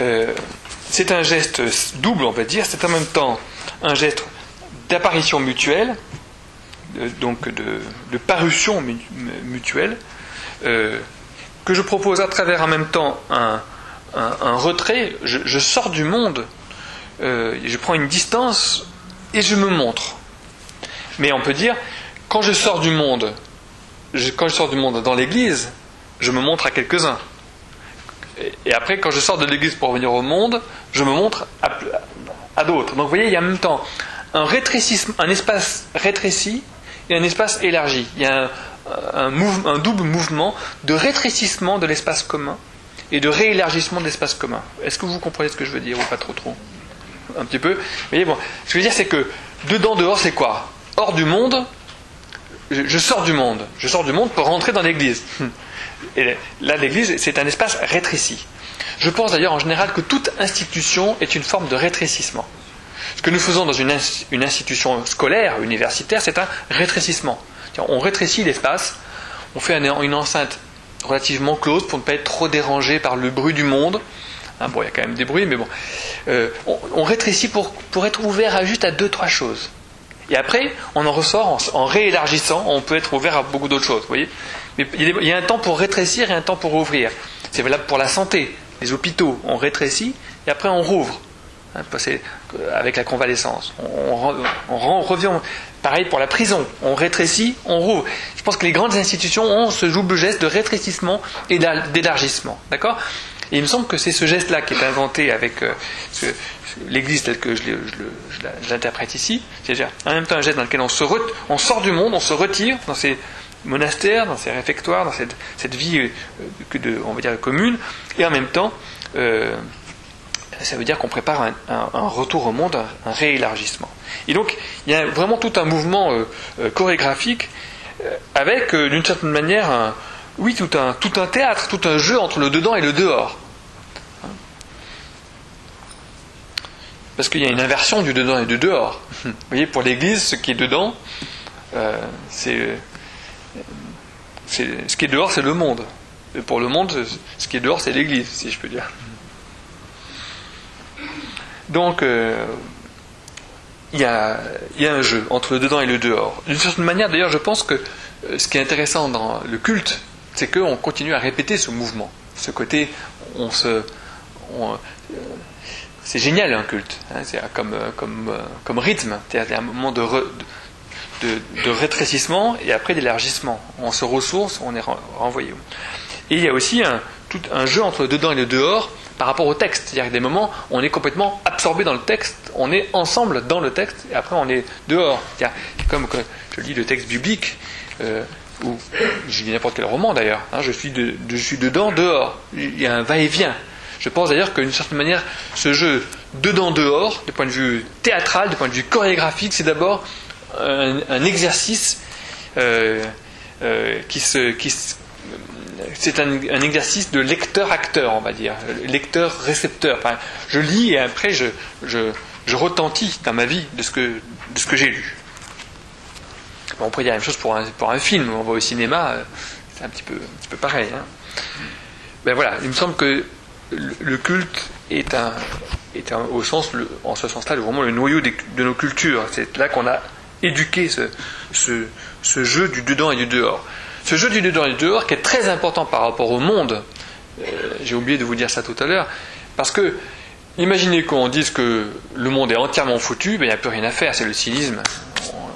Euh, c'est un geste double, on va dire. C'est en même temps un geste d'apparition mutuelle, donc de, parution mutuelle, euh, que je propose à travers en même temps un, retrait. Je, sors du monde, euh, je prends une distance et je me montre. Mais on peut dire, quand je sors du monde, quand je sors du monde dans l'Église, je me montre à quelques-uns. Et après, quand je sors de l'Église pour venir au monde, je me montre à, d'autres. Donc vous voyez, il y a en même temps un rétrécissement, un espace rétréci et un espace élargi. Il y a un, double mouvement de rétrécissement de l'espace commun et de réélargissement de l'espace commun. Est-ce que vous comprenez ce que je veux dire ou pas trop trop? Un petit peu. Bon, ce que je veux dire, c'est que dedans, dehors, c'est quoi? Hors du monde, je, sors du monde. Je sors du monde pour rentrer dans l'Église. Et là, l'Église, c'est un espace rétréci. Je pense d'ailleurs en général que toute institution est une forme de rétrécissement. Ce que nous faisons dans une, institution scolaire, universitaire, c'est un rétrécissement. On rétrécit l'espace, on fait une enceinte relativement close pour ne pas être trop dérangé par le bruit du monde. Hein, bon, il y a quand même des bruits, mais bon. Euh, on, rétrécit pour, pour être ouvert à juste à deux, trois choses. Et après, on en ressort en, réélargissant, on peut être ouvert à beaucoup d'autres choses. Vous voyez Mais il y a un temps pour rétrécir et un temps pour ouvrir. C'est valable pour la santé. Les hôpitaux, on rétrécit et après on rouvre. Hein, avec la convalescence. On, revient. Pareil pour la prison. On rétrécit, on rouvre. Je pense que les grandes institutions ont ce double geste de rétrécissement et d'élargissement. D'accord? Et il me semble que c'est ce geste-là qui est inventé avec euh, l'Église telle que je, l'interprète ici, c'est-à-dire en même temps un geste dans lequel on, sort du monde, on se retire dans ces monastères, dans ces réfectoires, dans cette, vie euh, de, on va dire, commune, et en même temps, euh, ça veut dire qu'on prépare un, retour au monde, un, réélargissement. Et donc, il y a vraiment tout un mouvement chorégraphique avec, d'une certaine manière, oui, tout un, tout un théâtre, tout un jeu entre le dedans et le dehors. Parce qu'il y a une inversion du dedans et du dehors. Vous voyez, pour l'Église, ce qui est dedans, euh, c'est, ce qui est dehors, c'est le monde. Et pour le monde, ce qui est dehors, c'est l'Église, si je peux dire. Donc, euh, il, y a, un jeu entre le dedans et le dehors. D'une certaine manière, d'ailleurs, je pense que euh, ce qui est intéressant dans le culte, c'est qu'on continue à répéter ce mouvement. Ce côté, c'est génial un culte, hein, c'est comme, euh, comme, euh, comme rythme, c'est un moment de, de, rétrécissement et après d'élargissement. On se ressource, on est renvoyé. Et il y a aussi un, tout un jeu entre le dedans et le dehors par rapport au texte. C'est-à-dire des moments, on est complètement absorbé dans le texte, on est ensemble dans le texte, et après on est dehors. Comme que je lis le texte biblique, euh, ou je lis n'importe quel roman d'ailleurs, hein, je, suis de, je suis dedans, dehors. Il y a un va-et-vient. Je pense d'ailleurs que d'une certaine manière, ce jeu dedans-dehors, du point de vue théâtral, du point de vue chorégraphique, c'est d'abord un, exercice euh, euh, qui se. Qui c'est un, exercice de lecteur-acteur, on va dire, lecteur-récepteur. Je lis et après je, je, je, retentis dans ma vie de ce que, de ce que j'ai lu. On pourrait dire la même chose pour un, film, on va au cinéma, euh, c'est un petit peu, pareil. Hein. Ben voilà, il me semble que le culte est un, au sens, en ce sens-là, vraiment le noyau de nos cultures. C'est là qu'on a éduqué ce, ce, jeu du dedans et du dehors. Ce jeu du dedans et du dehors qui est très important par rapport au monde. Euh, j'ai oublié de vous dire ça tout à l'heure, parce que imaginez qu'on dise que le monde est entièrement foutu, ben, il n'y a plus rien à faire, c'est le cynisme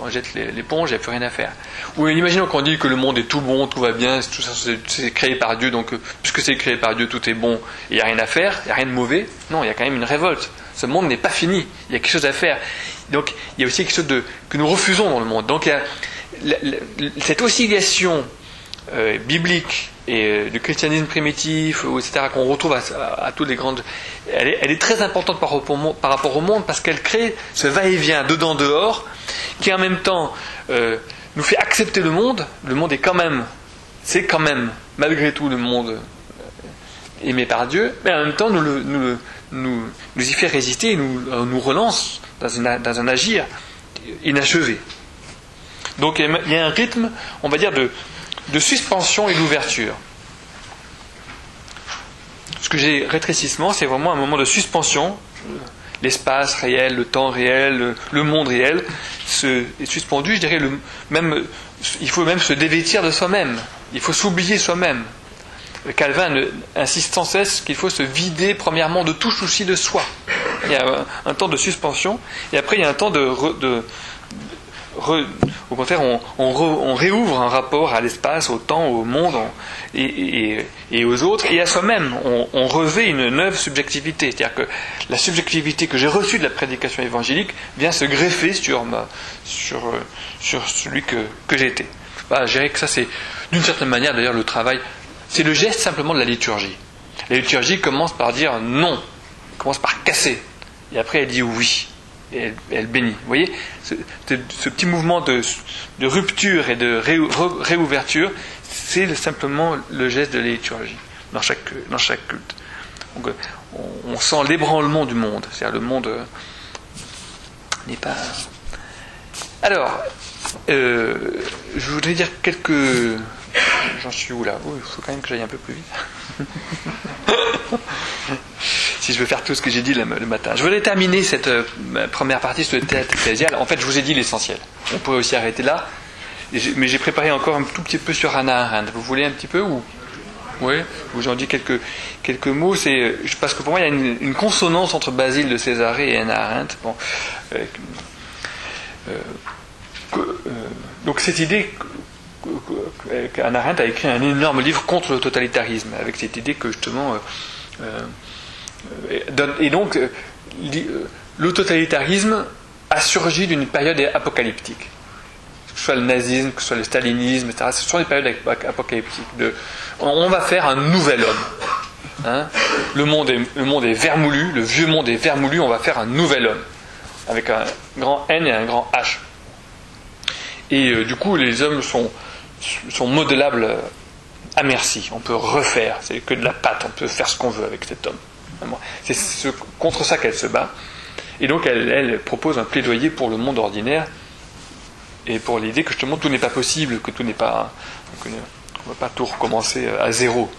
jette l'éponge, il n'y a plus rien à faire. Ou imaginons qu'on dit que le monde est tout bon, tout va bien, tout ça c'est créé par Dieu, donc euh, puisque c'est créé par Dieu, tout est bon, il n'y a rien à faire, il n'y a rien de mauvais. Non, il y a quand même une révolte. Ce monde n'est pas fini, il y a quelque chose à faire. Donc il y a aussi quelque chose que nous refusons dans le monde. Donc cette oscillation euh, biblique et euh, du christianisme primitif, etc., qu'on retrouve à, toutes les grandes. Elle est, très importante par rapport au monde parce qu'elle crée ce va-et-vient dedans-dehors qui en même temps euh, nous fait accepter le monde. Le monde est quand même, c'est quand même, malgré tout, le monde euh, aimé par Dieu, mais en même temps nous, nous, nous, y fait résister nous, nous relance dans, dans un agir inachevé. Donc il y a un rythme, on va dire, de, de suspension et d'ouverture. Ce que j'ai rétrécissement, c'est vraiment un moment de suspension. L'espace réel, le temps réel, le monde réel est suspendu. Je dirais même, il faut même se dévêtir de soi-même. Il faut s'oublier soi-même. Calvin insiste sans cesse qu'il faut se vider premièrement de tout souci de soi. Il y a un, temps de suspension et après il y a un temps de, au contraire, on, réouvre un rapport à l'espace, au temps, au monde et, aux autres, et à soi-même. On, revêt une neuve subjectivité. C'est-à-dire que la subjectivité que j'ai reçue de la prédication évangélique vient se greffer sur, sur celui que, que été. Bah, je dirais que ça, c'est d'une certaine manière, d'ailleurs, le travail. C'est le geste simplement de la liturgie. La liturgie commence par dire non, commence par casser, et après elle dit oui et elle, bénit. Vous voyez, ce, petit mouvement de, rupture et de réouverture, c'est simplement le geste de la liturgie dans chaque, dans chaque culte. On, sent l'ébranlement du monde, c'est-à-dire le monde euh, n'est pas. Alors, euh, je voudrais dire quelques. J'en suis où là? Oh, Il faut quand même que j'aille un peu plus vite. si je veux faire tout ce que j'ai dit le, matin. Je voudrais terminer cette euh, première partie sur théâtre ecclésial. En fait, je vous ai dit l'essentiel. On pourrait aussi arrêter là. Mais j'ai préparé encore un tout petit peu sur Hannah Arendt. Vous voulez un petit peu ou Oui, vous en dis quelques, quelques mots. C'est parce que pour moi, il y a une, consonance entre Basile de Césarée et Hannah Arendt. Euh, euh, donc cette idée qu'Hannah Arendt a écrit un énorme livre contre le totalitarisme, avec cette idée que justement euh, et donc, euh, euh, le totalitarisme a surgi d'une période apocalyptique. Que ce soit le nazisme, que ce soit le stalinisme, etc. Ce sont des périodes apocalyptiques. on va faire un nouvel homme. Hein. le, monde est, le monde est vermoulu, le vieux monde est vermoulu, on va faire un nouvel homme. Avec un grand N et un grand H. Et du coup, les hommes sont, sont modélables à merci. On peut refaire. C'est que de la pâte. On peut faire ce qu'on veut avec cet homme. C'est contre ça qu'elle se bat. Et donc elle, propose un plaidoyer pour le monde ordinaire et pour l'idée que justement tout n'est pas possible, que tout n'est pas. qu'on ne va pas tout recommencer à zéro.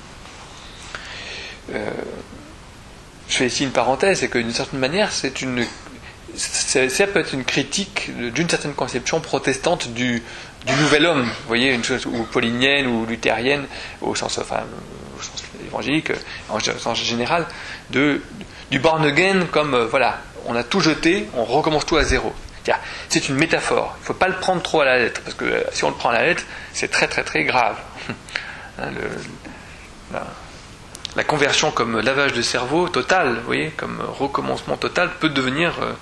Euh, je fais ici une parenthèse, c'est que d'une certaine manière, c'est une. Ça peut être une critique d'une certaine conception protestante du, nouvel homme, vous voyez, ou paulinienne ou luthérienne, au sens, enfin, au sens évangélique, en général, du born again comme, euh, voilà, on a tout jeté, on recommence tout à zéro. C'est une métaphore, il ne faut pas le prendre trop à la lettre, parce que euh, si on le prend à la lettre, c'est très très très grave. Hein, la, conversion comme lavage de cerveau total, vous voyez, comme recommencement total, peut devenir, euh,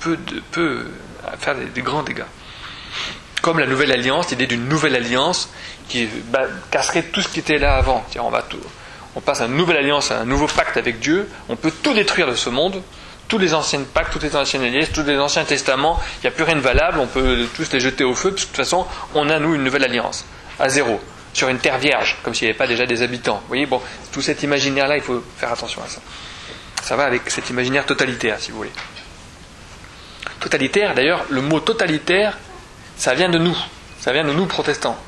peut, peut faire des grands dégâts comme la nouvelle alliance, l'idée d'une nouvelle alliance qui casserait tout ce qui était là avant. On, va on passe à une nouvelle alliance, à un nouveau pacte avec Dieu, on peut tout détruire de ce monde, tous les anciens pactes, toutes les anciennes alliances, tous les anciens testaments, il n'y a plus rien de valable, on peut tous les jeter au feu, de toute façon, on a nous une nouvelle alliance, à zéro, sur une terre vierge, comme s'il n'y avait pas déjà des habitants. Vous voyez, bon, tout cet imaginaire-là, il faut faire attention à ça. Ça va avec cet imaginaire totalitaire, si vous voulez. Totalitaire, d'ailleurs, le mot totalitaire ça vient de nous, ça vient de nous protestants,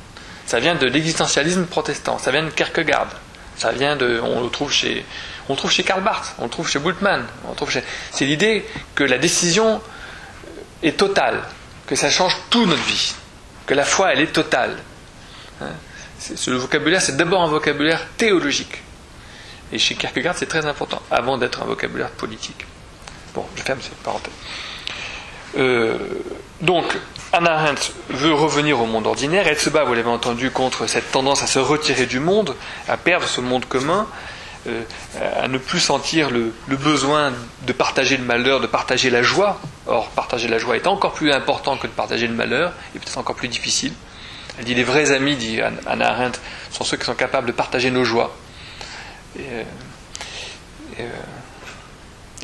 ça vient de l'existentialisme protestant, ça vient de Kierkegaard, ça vient de, on le trouve chez, on trouve chez Karl Barth, on le trouve chez Bultmann, on trouve chez, c'est l'idée que la décision est totale, que ça change toute notre vie, que la foi elle est totale. Hein? le vocabulaire, c'est d'abord un vocabulaire théologique. Et chez Kierkegaard, c'est très important, avant d'être un vocabulaire politique. Bon, je ferme cette parenthèse. Euh, donc, Anna Arendt veut revenir au monde ordinaire. Elle se bat, vous l'avez entendu, contre cette tendance à se retirer du monde, à perdre ce monde commun, euh, à ne plus sentir le, besoin de partager le malheur, de partager la joie. Or, partager la joie est encore plus important que de partager le malheur, et peut-être encore plus difficile. Elle dit les vrais amis, dit Anna Arendt, sont ceux qui sont capables de partager nos joies. Et, euh,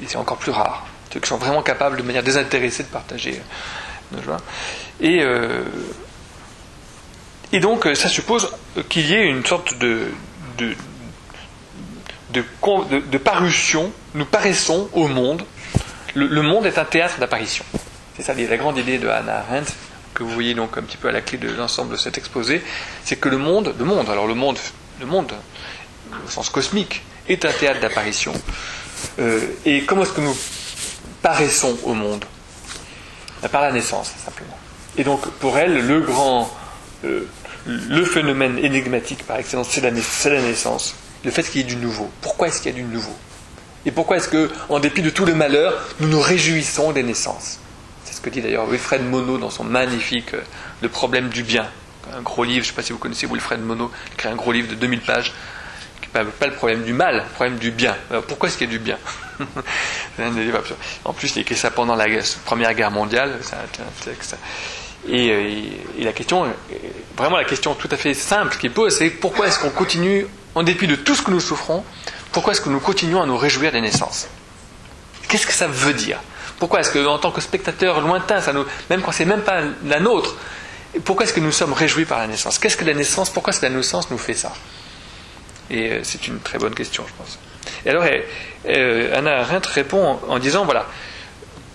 c'est encore plus rare. Ceux qui sont vraiment capables de manière désintéressée de partager nos joies. Et, euh, et donc, ça suppose qu'il y ait une sorte de, de, de, parution. Nous paraissons au monde. Le, monde est un théâtre d'apparition. C'est ça la grande idée de Hannah Arendt, que vous voyez donc un petit peu à la clé de l'ensemble de cet exposé, c'est que le monde, le monde, alors le monde, le monde au sens cosmique, est un théâtre d'apparition. Euh, et comment est-ce que nous paraissons au monde Par la naissance, simplement. Et donc, pour elle, le grand, euh, le phénomène énigmatique par excellence, c'est la, naissance. Le fait qu'il y ait du nouveau. Pourquoi est-ce qu'il y a du nouveau? Et pourquoi est-ce que, en dépit de tout le malheur, nous nous réjouissons des naissances? C'est ce que dit d'ailleurs Wilfred Monod dans son magnifique euh, Le problème du bien. Un gros livre, je ne sais pas si vous connaissez Wilfred Monod, il écrit un gros livre de 2000 pages pas, le problème du mal, le problème du bien. Alors pourquoi est-ce qu'il y a du bien En plus, il écrit ça pendant la Première Guerre mondiale. Euh, et, la question, vraiment la question tout à fait simple qu'il pose, c'est pourquoi est-ce qu'on continue, en dépit de tout ce que nous souffrons, pourquoi est-ce que nous continuons à nous réjouir des naissances? Qu'est-ce que ça veut dire? Pourquoi est-ce qu'en tant que spectateur lointain, ça nous, même quand c'est même pas la nôtre, pourquoi est-ce que nous sommes réjouis par la naissance? Qu'est-ce que la naissance? Pourquoi est-ce que la naissance nous fait ça? Et euh, c'est une très bonne question, je pense. Et alors, euh, Anna Arendt répond en, disant voilà,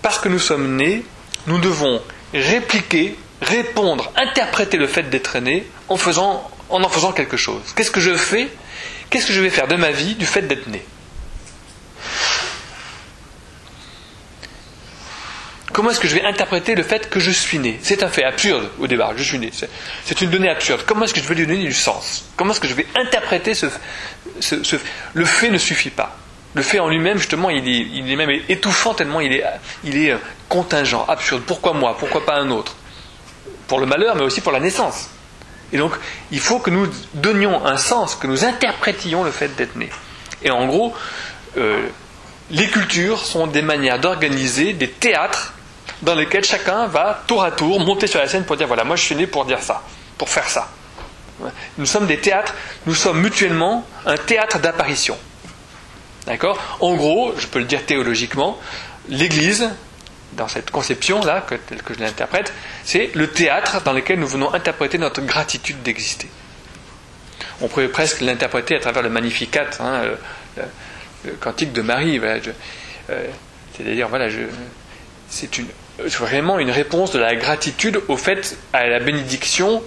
parce que nous sommes nés, nous devons répliquer, répondre, interpréter le fait d'être né en, faisant, en en faisant quelque chose. Qu'est-ce que je fais? Qu'est-ce que je vais faire de ma vie du fait d'être né? Comment est-ce que je vais interpréter le fait que je suis né? C'est un fait absurde au départ, je suis né. C'est une donnée absurde. Comment est-ce que je vais lui donner du sens? Comment est-ce que je vais interpréter ce, Le fait ne suffit pas? Le fait en lui-même, justement, il est, même étouffant tellement il est, il est euh, contingent, absurde. Pourquoi moi? Pourquoi pas un autre? Pour le malheur, mais aussi pour la naissance. Et donc, il faut que nous donnions un sens, que nous interprétions le fait d'être né. Et en gros, euh, les cultures sont des manières d'organiser des théâtres dans lesquels chacun va tour à tour monter sur la scène pour dire voilà, moi je suis né pour dire ça, pour faire ça. Nous sommes des théâtres, nous sommes mutuellement un théâtre d'apparition. D'accord? En gros, je peux le dire théologiquement, l'Église, dans cette conception-là, telle que je l'interprète, c'est le théâtre dans lequel nous venons interpréter notre gratitude d'exister. On pourrait presque l'interpréter à travers le Magnificat, hein, le, cantique de Marie. Euh, c'est-à-dire, voilà, c'est une, vraiment une réponse de la gratitude au fait, à la bénédiction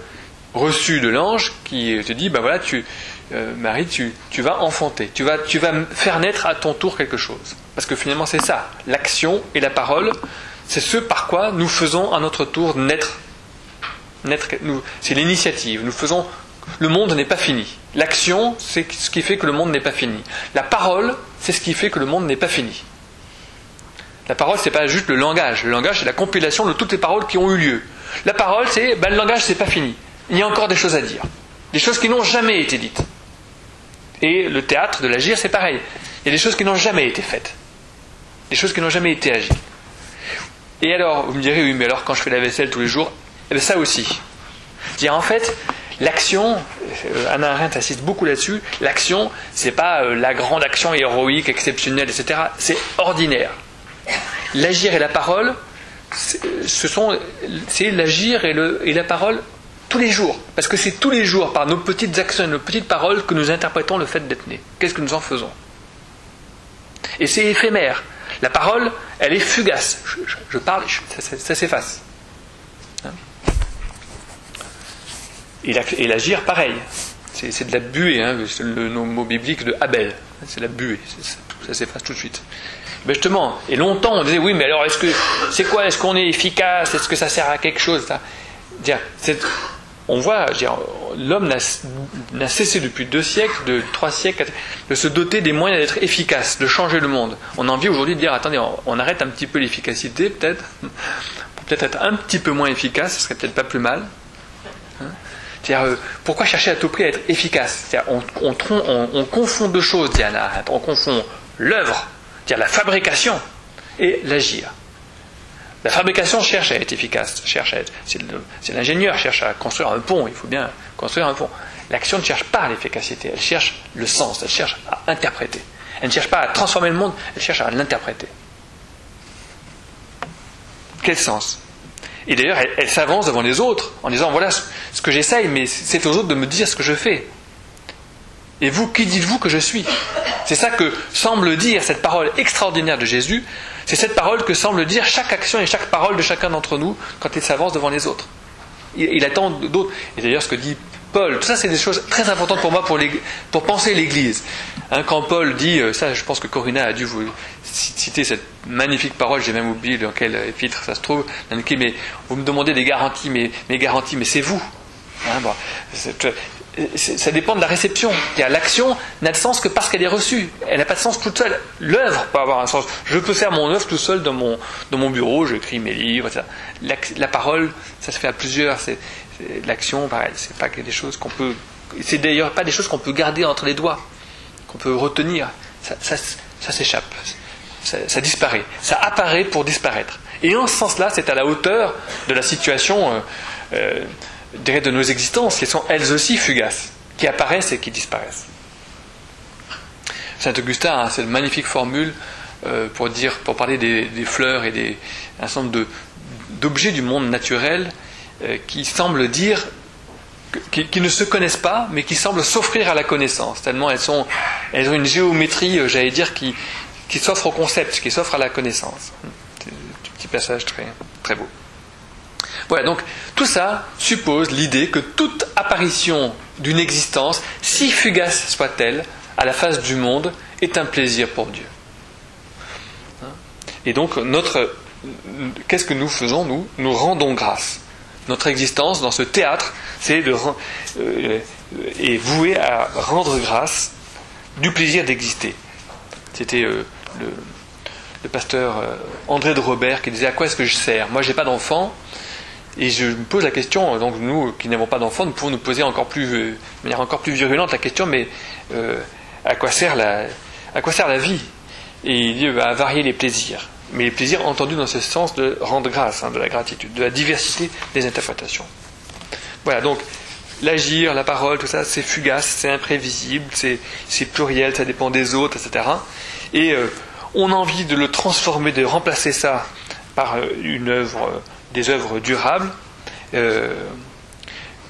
reçue de l'ange qui te dit, ben voilà, tu, euh, Marie, tu, tu, vas enfanter, tu vas, tu vas faire naître à ton tour quelque chose. Parce que finalement, c'est ça, l'action et la parole, c'est ce par quoi nous faisons à notre tour naître. naître c'est l'initiative. Nous faisons. Le monde n'est pas fini. L'action, c'est ce qui fait que le monde n'est pas fini. La parole, c'est ce qui fait que le monde n'est pas fini. La parole, c'est pas juste le langage. Le langage, c'est la compilation de toutes les paroles qui ont eu lieu. La parole, c'est ben, le langage, c'est pas fini. Il y a encore des choses à dire. Des choses qui n'ont jamais été dites. Et le théâtre de l'agir, c'est pareil. Il y a des choses qui n'ont jamais été faites. Des choses qui n'ont jamais été agies. Et alors, vous me direz, oui, mais alors quand je fais la vaisselle tous les jours, eh bien, ça aussi. Dire en fait, l'action, euh, Anna Arendt insiste beaucoup là-dessus, l'action, c'est pas euh, la grande action héroïque, exceptionnelle, etc. C'est ordinaire. L'agir et la parole, ce sont, c'est l'agir et, et la parole tous les jours. Parce que c'est tous les jours, par nos petites actions et nos petites paroles, que nous interprétons le fait d'être né. Qu'est-ce que nous en faisons? Et c'est éphémère. La parole, elle est fugace. Je, parle, ça, s'efface. Hein? Et l'agir, pareil. C'est de la buée, hein, le, mot biblique de Abel. C'est la buée, ça s'efface tout de suite. Justement, et longtemps on disait oui, mais alors c'est quoi Est-ce qu'on est efficace Est-ce que ça sert à quelque chose On voit, l'homme n'a cessé depuis deux siècles, de trois siècles, de se doter des moyens d'être efficace, de changer le monde. On a envie aujourd'hui de dire attendez, on, arrête un petit peu l'efficacité, peut-être, pour peut-être être un petit peu moins efficace, ce serait peut-être pas plus mal. Hein euh, pourquoi chercher à tout prix à être efficace? On, on, confond deux choses, Diana. On confond l'œuvre c'est-à-dire la fabrication et l'agir. La fabrication cherche à être efficace, cherche à être, c'est l'ingénieur cherche à construire un pont, il faut bien construire un pont. L'action ne cherche pas l'efficacité, elle cherche le sens, elle cherche à interpréter. Elle ne cherche pas à transformer le monde, elle cherche à l'interpréter. Quel sens? Et d'ailleurs, elle, s'avance devant les autres en disant voilà ce que j'essaye, mais c'est aux autres de me dire ce que je fais. Et vous, qui dites-vous que je suis? C'est ça que semble dire cette parole extraordinaire de Jésus. C'est cette parole que semble dire chaque action et chaque parole de chacun d'entre nous quand il s'avance devant les autres. il, attend d'autres. Et d'ailleurs, ce que dit Paul, tout ça, c'est des choses très importantes pour moi pour, pour penser l'Église. Hein, quand Paul dit, euh, ça, je pense que Corinna a dû vous citer cette magnifique parole, j'ai même oublié dans quel épître ça se trouve, mais vous me demandez des garanties, mais mes garanties, mais c'est vous. Hein, ça dépend de la réception. L'action n'a de sens que parce qu'elle est reçue. Elle n'a pas de sens toute seule. L'œuvre peut avoir un sens. Je peux faire mon œuvre tout seul dans mon, dans mon bureau, j'écris mes livres, etc. La, parole, ça se fait à plusieurs. L'action, pareil, c'est pas des choses qu'on peut. C'est d'ailleurs pas des choses qu'on peut garder entre les doigts, qu'on peut retenir. Ça, s'échappe, ça, ça, disparaît, ça apparaît pour disparaître. Et en ce sens-là, c'est à la hauteur de la situation. Euh, euh, de nos existences, qui sont elles aussi fugaces, qui apparaissent et qui disparaissent. Saint Augustin a cette magnifique formule euh, pour, dire, pour parler des, fleurs et des, un nombre d'objets du monde naturel euh, qui semblent dire, qui, ne se connaissent pas, mais qui semblent s'offrir à la connaissance, tellement elles, sont, elles ont une géométrie, euh, j'allais dire, qui, qui s'offre au concept, qui s'offre à la connaissance. C'est un petit passage très, très beau. Voilà, donc tout ça suppose l'idée que toute apparition d'une existence, si fugace soit-elle, à la face du monde, est un plaisir pour Dieu. Et donc, notre, qu'est-ce que nous faisons, nous? Nous rendons grâce. Notre existence dans ce théâtre, c'est de, euh, est vouée à rendre grâce du plaisir d'exister. C'était euh, le, pasteur euh, André de Robert qui disait À quoi est-ce que je sers? Moi, je n'ai pas d'enfant, et je me pose la question, donc nous qui n'avons pas d'enfants, nous pouvons nous poser encore plus, euh, de manière encore plus virulente la question, mais euh, à, quoi sert la, à quoi sert la vie? Et il dit à varier les plaisirs. Mais les plaisirs entendus dans ce sens de rendre grâce, hein, de la gratitude, de la diversité des interprétations. Voilà, donc l'agir, la parole, tout ça, c'est fugace, c'est imprévisible, c'est, pluriel, ça dépend des autres, etc. Et euh, on a envie de le transformer, de remplacer ça par une œuvre des œuvres durables, euh,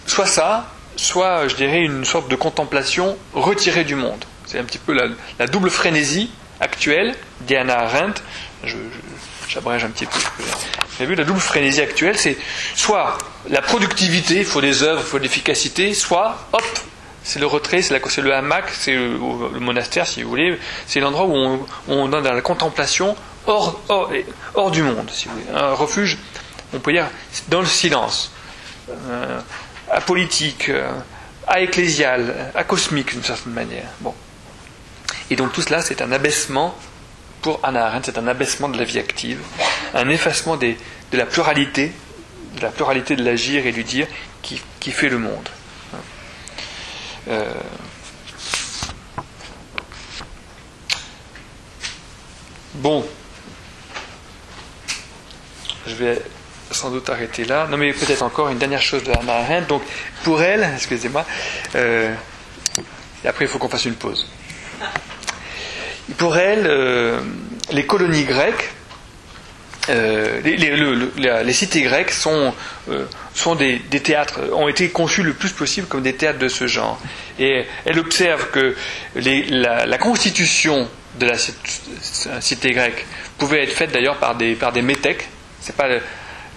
soit ça, soit, je dirais, une sorte de contemplation retirée du monde. C'est un petit peu la, double frénésie actuelle, Diana Arendt, j'abrège un petit peu. Vous vu, la double frénésie actuelle, c'est soit la productivité, il faut des œuvres, il faut de l'efficacité, soit, hop, c'est le retrait, c'est le hamac, c'est le, monastère, si vous voulez, c'est l'endroit où on, on est dans la contemplation hors, hors, hors, du monde, si vous voulez, un refuge on peut dire, dans le silence, euh, apolitique, euh, à ecclésial, à cosmique d'une certaine manière. Bon. Et donc tout cela, c'est un abaissement, pour Anna Arendt, c'est un abaissement de la vie active, un effacement de la pluralité, de la pluralité de l'agir et du dire qui, fait le monde. Euh, bon, je vais sans doute arrêter là. Non, mais peut-être encore une dernière chose de Hannah Arendt. Donc, pour elle, excusez-moi, euh, et après il faut qu'on fasse une pause. Pour elle, euh, les colonies grecques, euh, les, cités grecques sont, sont des, théâtres, ont été conçus le plus possible comme des théâtres de ce genre. Et elle observe que la, constitution de la cité grecque pouvait être faite d'ailleurs par des, par des métèques. C'est pas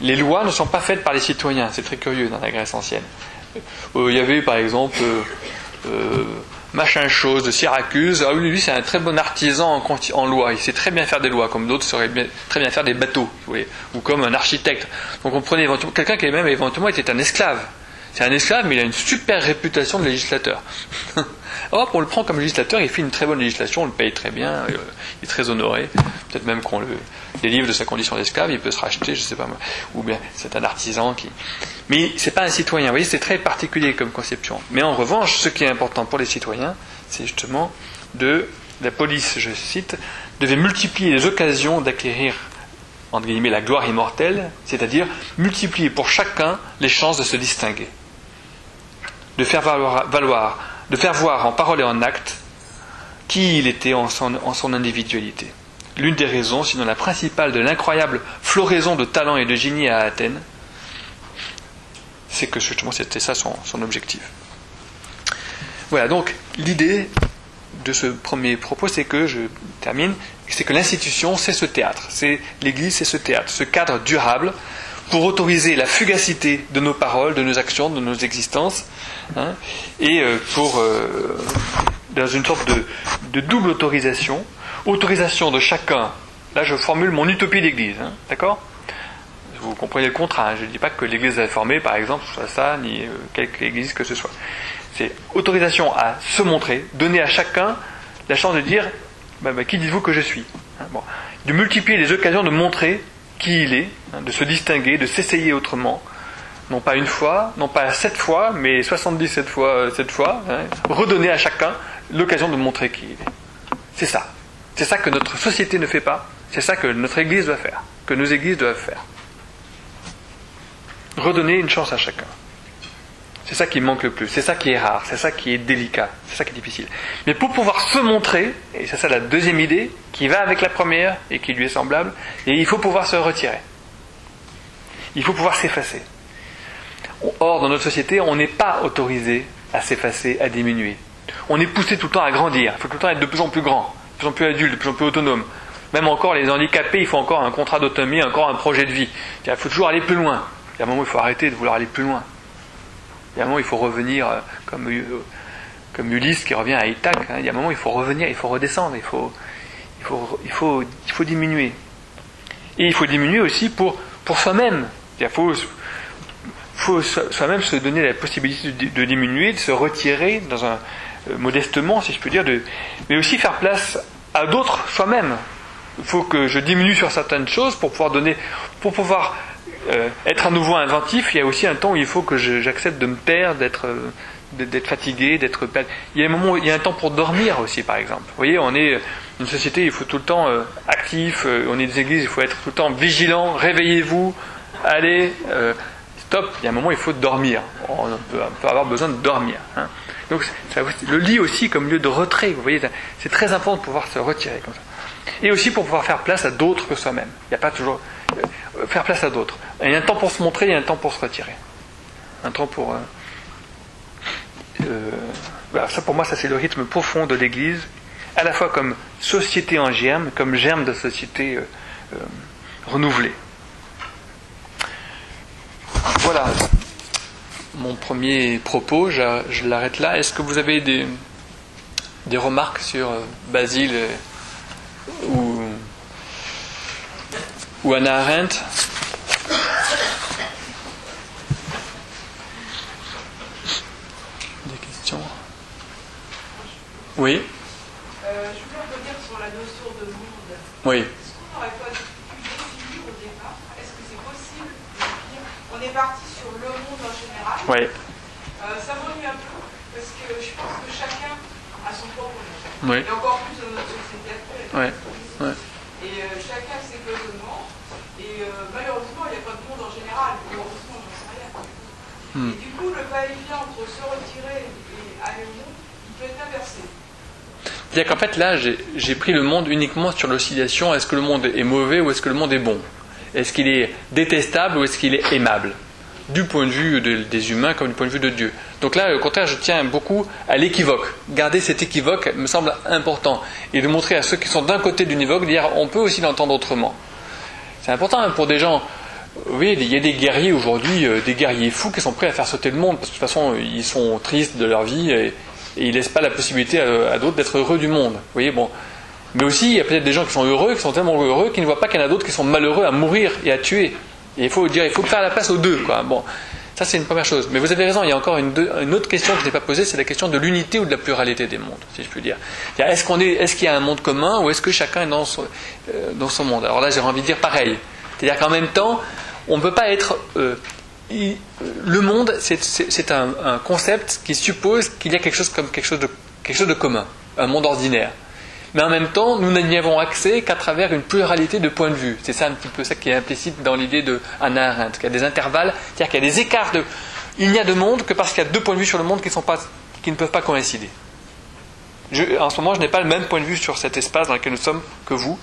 les lois ne sont pas faites par les citoyens. C'est très curieux dans la Grèce ancienne. Euh, il y avait par exemple euh, euh, machin chose de Syracuse. Ah oui, lui c'est un très bon artisan en, loi. Il sait très bien faire des lois, comme d'autres sauraient très bien faire des bateaux, ou comme un architecte. Donc on prenait éventuellement quelqu'un qui même éventuellement était un esclave. C'est un esclave, mais il a une super réputation de législateur. Hop, on le prend comme législateur, il fait une très bonne législation, on le paye très bien, il est très honoré. Peut-être même qu'on le livres de sa condition d'esclave, il peut se racheter, je sais pas moi. Ou bien c'est un artisan qui. Mais c'est pas un citoyen. Vous voyez, c'est très particulier comme conception. Mais en revanche, ce qui est important pour les citoyens, c'est justement de la police, je cite, devait multiplier les occasions d'acquérir entre guillemets la gloire immortelle, c'est-à-dire multiplier pour chacun les chances de se distinguer, de faire valoir, de faire voir en parole et en acte qui il était en son individualité l'une des raisons, sinon la principale, de l'incroyable floraison de talent et de génie à Athènes, c'est que justement c'était ça son, objectif. Voilà, donc l'idée de ce premier propos, c'est que, je termine, c'est que l'institution, c'est ce théâtre, c'est l'Église, c'est ce théâtre, ce cadre durable. pour autoriser la fugacité de nos paroles, de nos actions, de nos existences, hein, et euh, pour, euh, dans une sorte de, de, double autorisation, autorisation de chacun, là je formule mon utopie d'église, hein, d'accord? Vous comprenez le contrat, hein, je ne dis pas que l'église réformée, par exemple, soit ça, ni euh, quelque église que ce soit. C'est autorisation à se montrer, donner à chacun la chance de dire, bah, bah, qui dites-vous que je suis hein. De multiplier les occasions de montrer qui il est, de se distinguer, de s'essayer autrement. Non pas une fois, non pas sept fois, mais 77 fois, sept fois. Redonner à chacun l'occasion de montrer qui il est. C'est ça. C'est ça que notre société ne fait pas. C'est ça que notre Église doit faire. Que nos Églises doivent faire. Redonner une chance à chacun. C'est ça qui manque le plus, c'est ça qui est rare, c'est ça qui est délicat, c'est ça qui est difficile. Mais pour pouvoir se montrer, et c'est ça la deuxième idée, qui va avec la première et qui lui est semblable, il faut pouvoir se retirer. Il faut pouvoir s'effacer. Or, dans notre société, on n'est pas autorisé à s'effacer, à diminuer. On est poussé tout le temps à grandir, il faut tout le temps être de plus en plus grand, plus en plus adulte, de plus en plus autonome. Même encore, les handicapés, il faut encore un contrat d'autonomie, encore un projet de vie. Il faut toujours aller plus loin. Il y a un moment il faut arrêter de vouloir aller plus loin. Il y a un moment, il faut revenir euh, comme, euh, comme Ulysse qui revient à Ithac. Hein. Il y a un moment, il faut revenir, il faut redescendre, il faut, il faut, il faut, il faut diminuer. Et il faut diminuer aussi pour, pour soi-même. Il faut, faut soi-même se donner la possibilité de, diminuer, de se retirer dans un euh, modestement, si je peux dire, mais aussi faire place à d'autres soi-même. Il faut que je diminue sur certaines choses pour pouvoir donner, pour pouvoir euh, être à nouveau inventif, il y a aussi un temps où il faut que j'accepte de me d'être euh, d'être fatigué, d'être il y a un moment il y a un temps pour dormir aussi par exemple. Vous voyez, on est une société, il faut tout le temps actif, on est des églises, il faut être tout le temps vigilant, réveillez-vous, allez, stop, il y a un moment il faut dormir. On peut, avoir besoin de dormir. Hein. Donc le lit aussi comme lieu de retrait, vous voyez, c'est très important de pouvoir se retirer comme ça. Et aussi pour pouvoir faire place à d'autres que soi-même. Il n'y a pas toujours faire place à d'autres. Il y a un temps pour se montrer, il y a un temps pour se retirer. Un temps pour. Euh, euh, ça pour moi, c'est le rythme profond de l'Église, à la fois comme société en germe, comme germe de société euh, renouvelée. Voilà mon premier propos, je, je l'arrête là. Est-ce que vous avez des, des remarques sur Basile ou ou Anna Arendt? Des questions? Oui euh, Je voulais revenir sur la notion de monde. Oui. Est-ce qu'on n'aurait pas pu définir au départ Est-ce que c'est possible de dire On est parti sur le monde en général Oui. Euh, ça m'ennuie un peu parce que je pense que chacun a son propre monde. Oui. Et encore plus dans notre société actuelle. Oui. oui. Et euh, chacun ses besoins. Et euh, malheureusement, il n'y a pas de monde en général. Heureusement, j'en sais rien. Hmm. Et du coup, le va-et-vient entre se retirer et aller au monde, il peut être inversé. C'est-à-dire qu'en fait, là, j'ai pris le monde uniquement sur l'oscillation est-ce que le monde est mauvais ou est-ce que le monde est bon? Est-ce qu'il est détestable ou est-ce qu'il est aimable Du point de vue des humains comme du point de vue de Dieu. Donc là, au contraire, je tiens beaucoup à l'équivoque. Garder cet équivoque me semble important. Et de montrer à ceux qui sont d'un côté du univoque, dire on peut aussi l'entendre autrement. C'est important hein, pour des gens. Oui, il y a des guerriers aujourd'hui, euh, des guerriers fous qui sont prêts à faire sauter le monde, parce que de toute façon, ils sont tristes de leur vie et, ils ne laissent pas la possibilité à, d'autres d'être heureux du monde. Vous voyez, bon. Mais aussi, il y a peut-être des gens qui sont heureux, qui sont tellement heureux, qu'ils ne voient pas qu'il y en a d'autres qui sont malheureux à mourir et à tuer. Et il faut dire, il faut faire la place aux deux. Bon. Ça, c'est une première chose. Mais vous avez raison, il y a encore une, autre question que je n'ai pas posée, c'est la question de l'unité ou de la pluralité des mondes, si je puis dire. Est-ce qu'il y a un monde commun ou est-ce que chacun est dans son, euh, monde? Alors là, j'ai envie de dire pareil. C'est-à-dire qu'en même temps, on ne peut pas être. Euh, le monde, c'est un, concept qui suppose qu'il y a quelque chose comme quelque chose de commun, un monde ordinaire. Mais en même temps, nous n'y avons accès qu'à travers une pluralité de points de vue. C'est ça un petit peu ça qui est implicite dans l'idée de Hannah Arendt, qu'il y a des intervalles, c'est-à-dire qu'il y a des écarts de. Il n'y a de monde que parce qu'il y a deux points de vue sur le monde qui, ne peuvent pas coïncider. en ce moment, je n'ai pas le même point de vue sur cet espace dans lequel nous sommes que vous,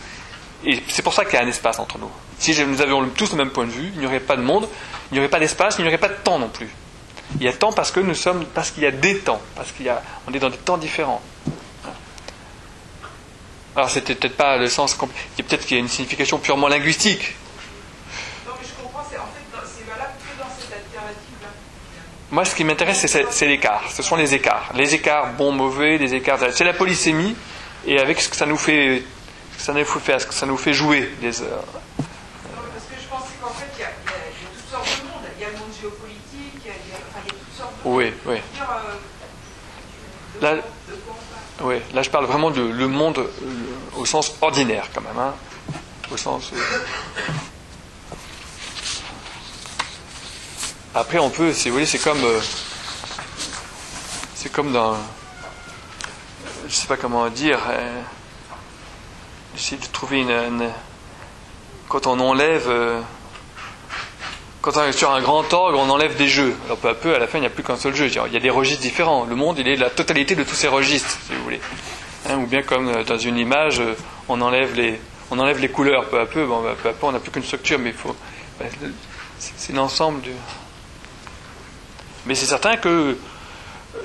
et c'est pour ça qu'il y a un espace entre nous. Si nous avions tous le même point de vue, il n'y aurait pas de monde, il n'y aurait pas d'espace, il n'y aurait pas de temps non plus. Il y a temps parce qu'il y a des temps, parce qu'il y a, on est dans des temps différents. Alors c'était peut-être pas le sens, peut-être qu'il y a une signification purement linguistique. Non mais je comprends, c'est en fait Moi, ce qui m'intéresse, c'est l'écart. Ce sont les écarts. Les écarts bons, mauvais, les écarts. C'est la polysémie, et avec ce que ça nous fait, ça nous fait, ce que ça nous fait jouer. Les, euh... parce que je pensais qu'en fait, il y, a, il y, a, toutes sortes de mondes. Il y a le monde géopolitique, il y a, enfin, y a toutes sortes de Oui, oui. Dire, euh, là, oui, là, je parle vraiment de le monde euh, au sens ordinaire, quand même. Hein, au sens. Euh, Après, on peut, si vous voulez, c'est comme. Euh, c'est comme dans. Je sais pas comment dire. J'essaie de trouver une, quand on enlève. Euh, quand on est sur un grand orgue, on enlève des jeux. Alors peu à peu, à la fin, il n'y a plus qu'un seul jeu. Il y a des registres différents. Le monde, il est la totalité de tous ces registres, si vous voulez. Hein, ou bien comme dans une image, on enlève les, on enlève les couleurs peu à peu. Bon, peu à peu, on n'a plus qu'une structure, mais il faut. Ben, c'est l'ensemble du. Mais c'est certain que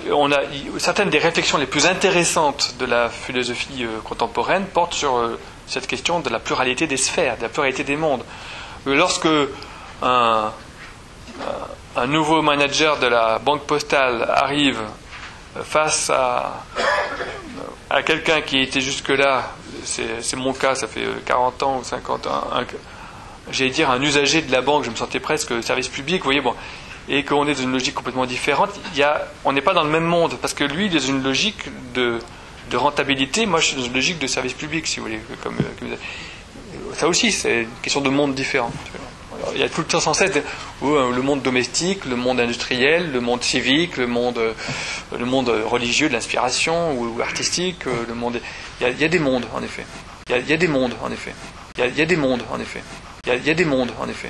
euh, a, certaines des réflexions les plus intéressantes de la philosophie euh, contemporaine portent sur euh, cette question de la pluralité des sphères, de la pluralité des mondes. Lorsque un, un nouveau manager de la banque postale arrive face à, quelqu'un qui était jusque-là, c'est mon cas, ça fait 40 ans ou 50 ans, j'allais dire un usager de la banque, je me sentais presque service public, vous voyez, bon, et qu'on est dans une logique complètement différente, il y a, on n'est pas dans le même monde, parce que lui, il est dans une logique de, rentabilité, moi je suis dans une logique de service public, si vous voulez. Comme, ça aussi, c'est une question de monde différent. Il y a tout le temps sans cesse euh, le monde domestique, le monde industriel, le monde civique, le monde, euh, le monde religieux, de l'inspiration ou, artistique, euh, le monde. Il y, a, il y, a, des mondes, en effet. Il y a, il y a des mondes, en effet. Il y a, il y a des mondes, en effet. Il y a des mondes, en effet.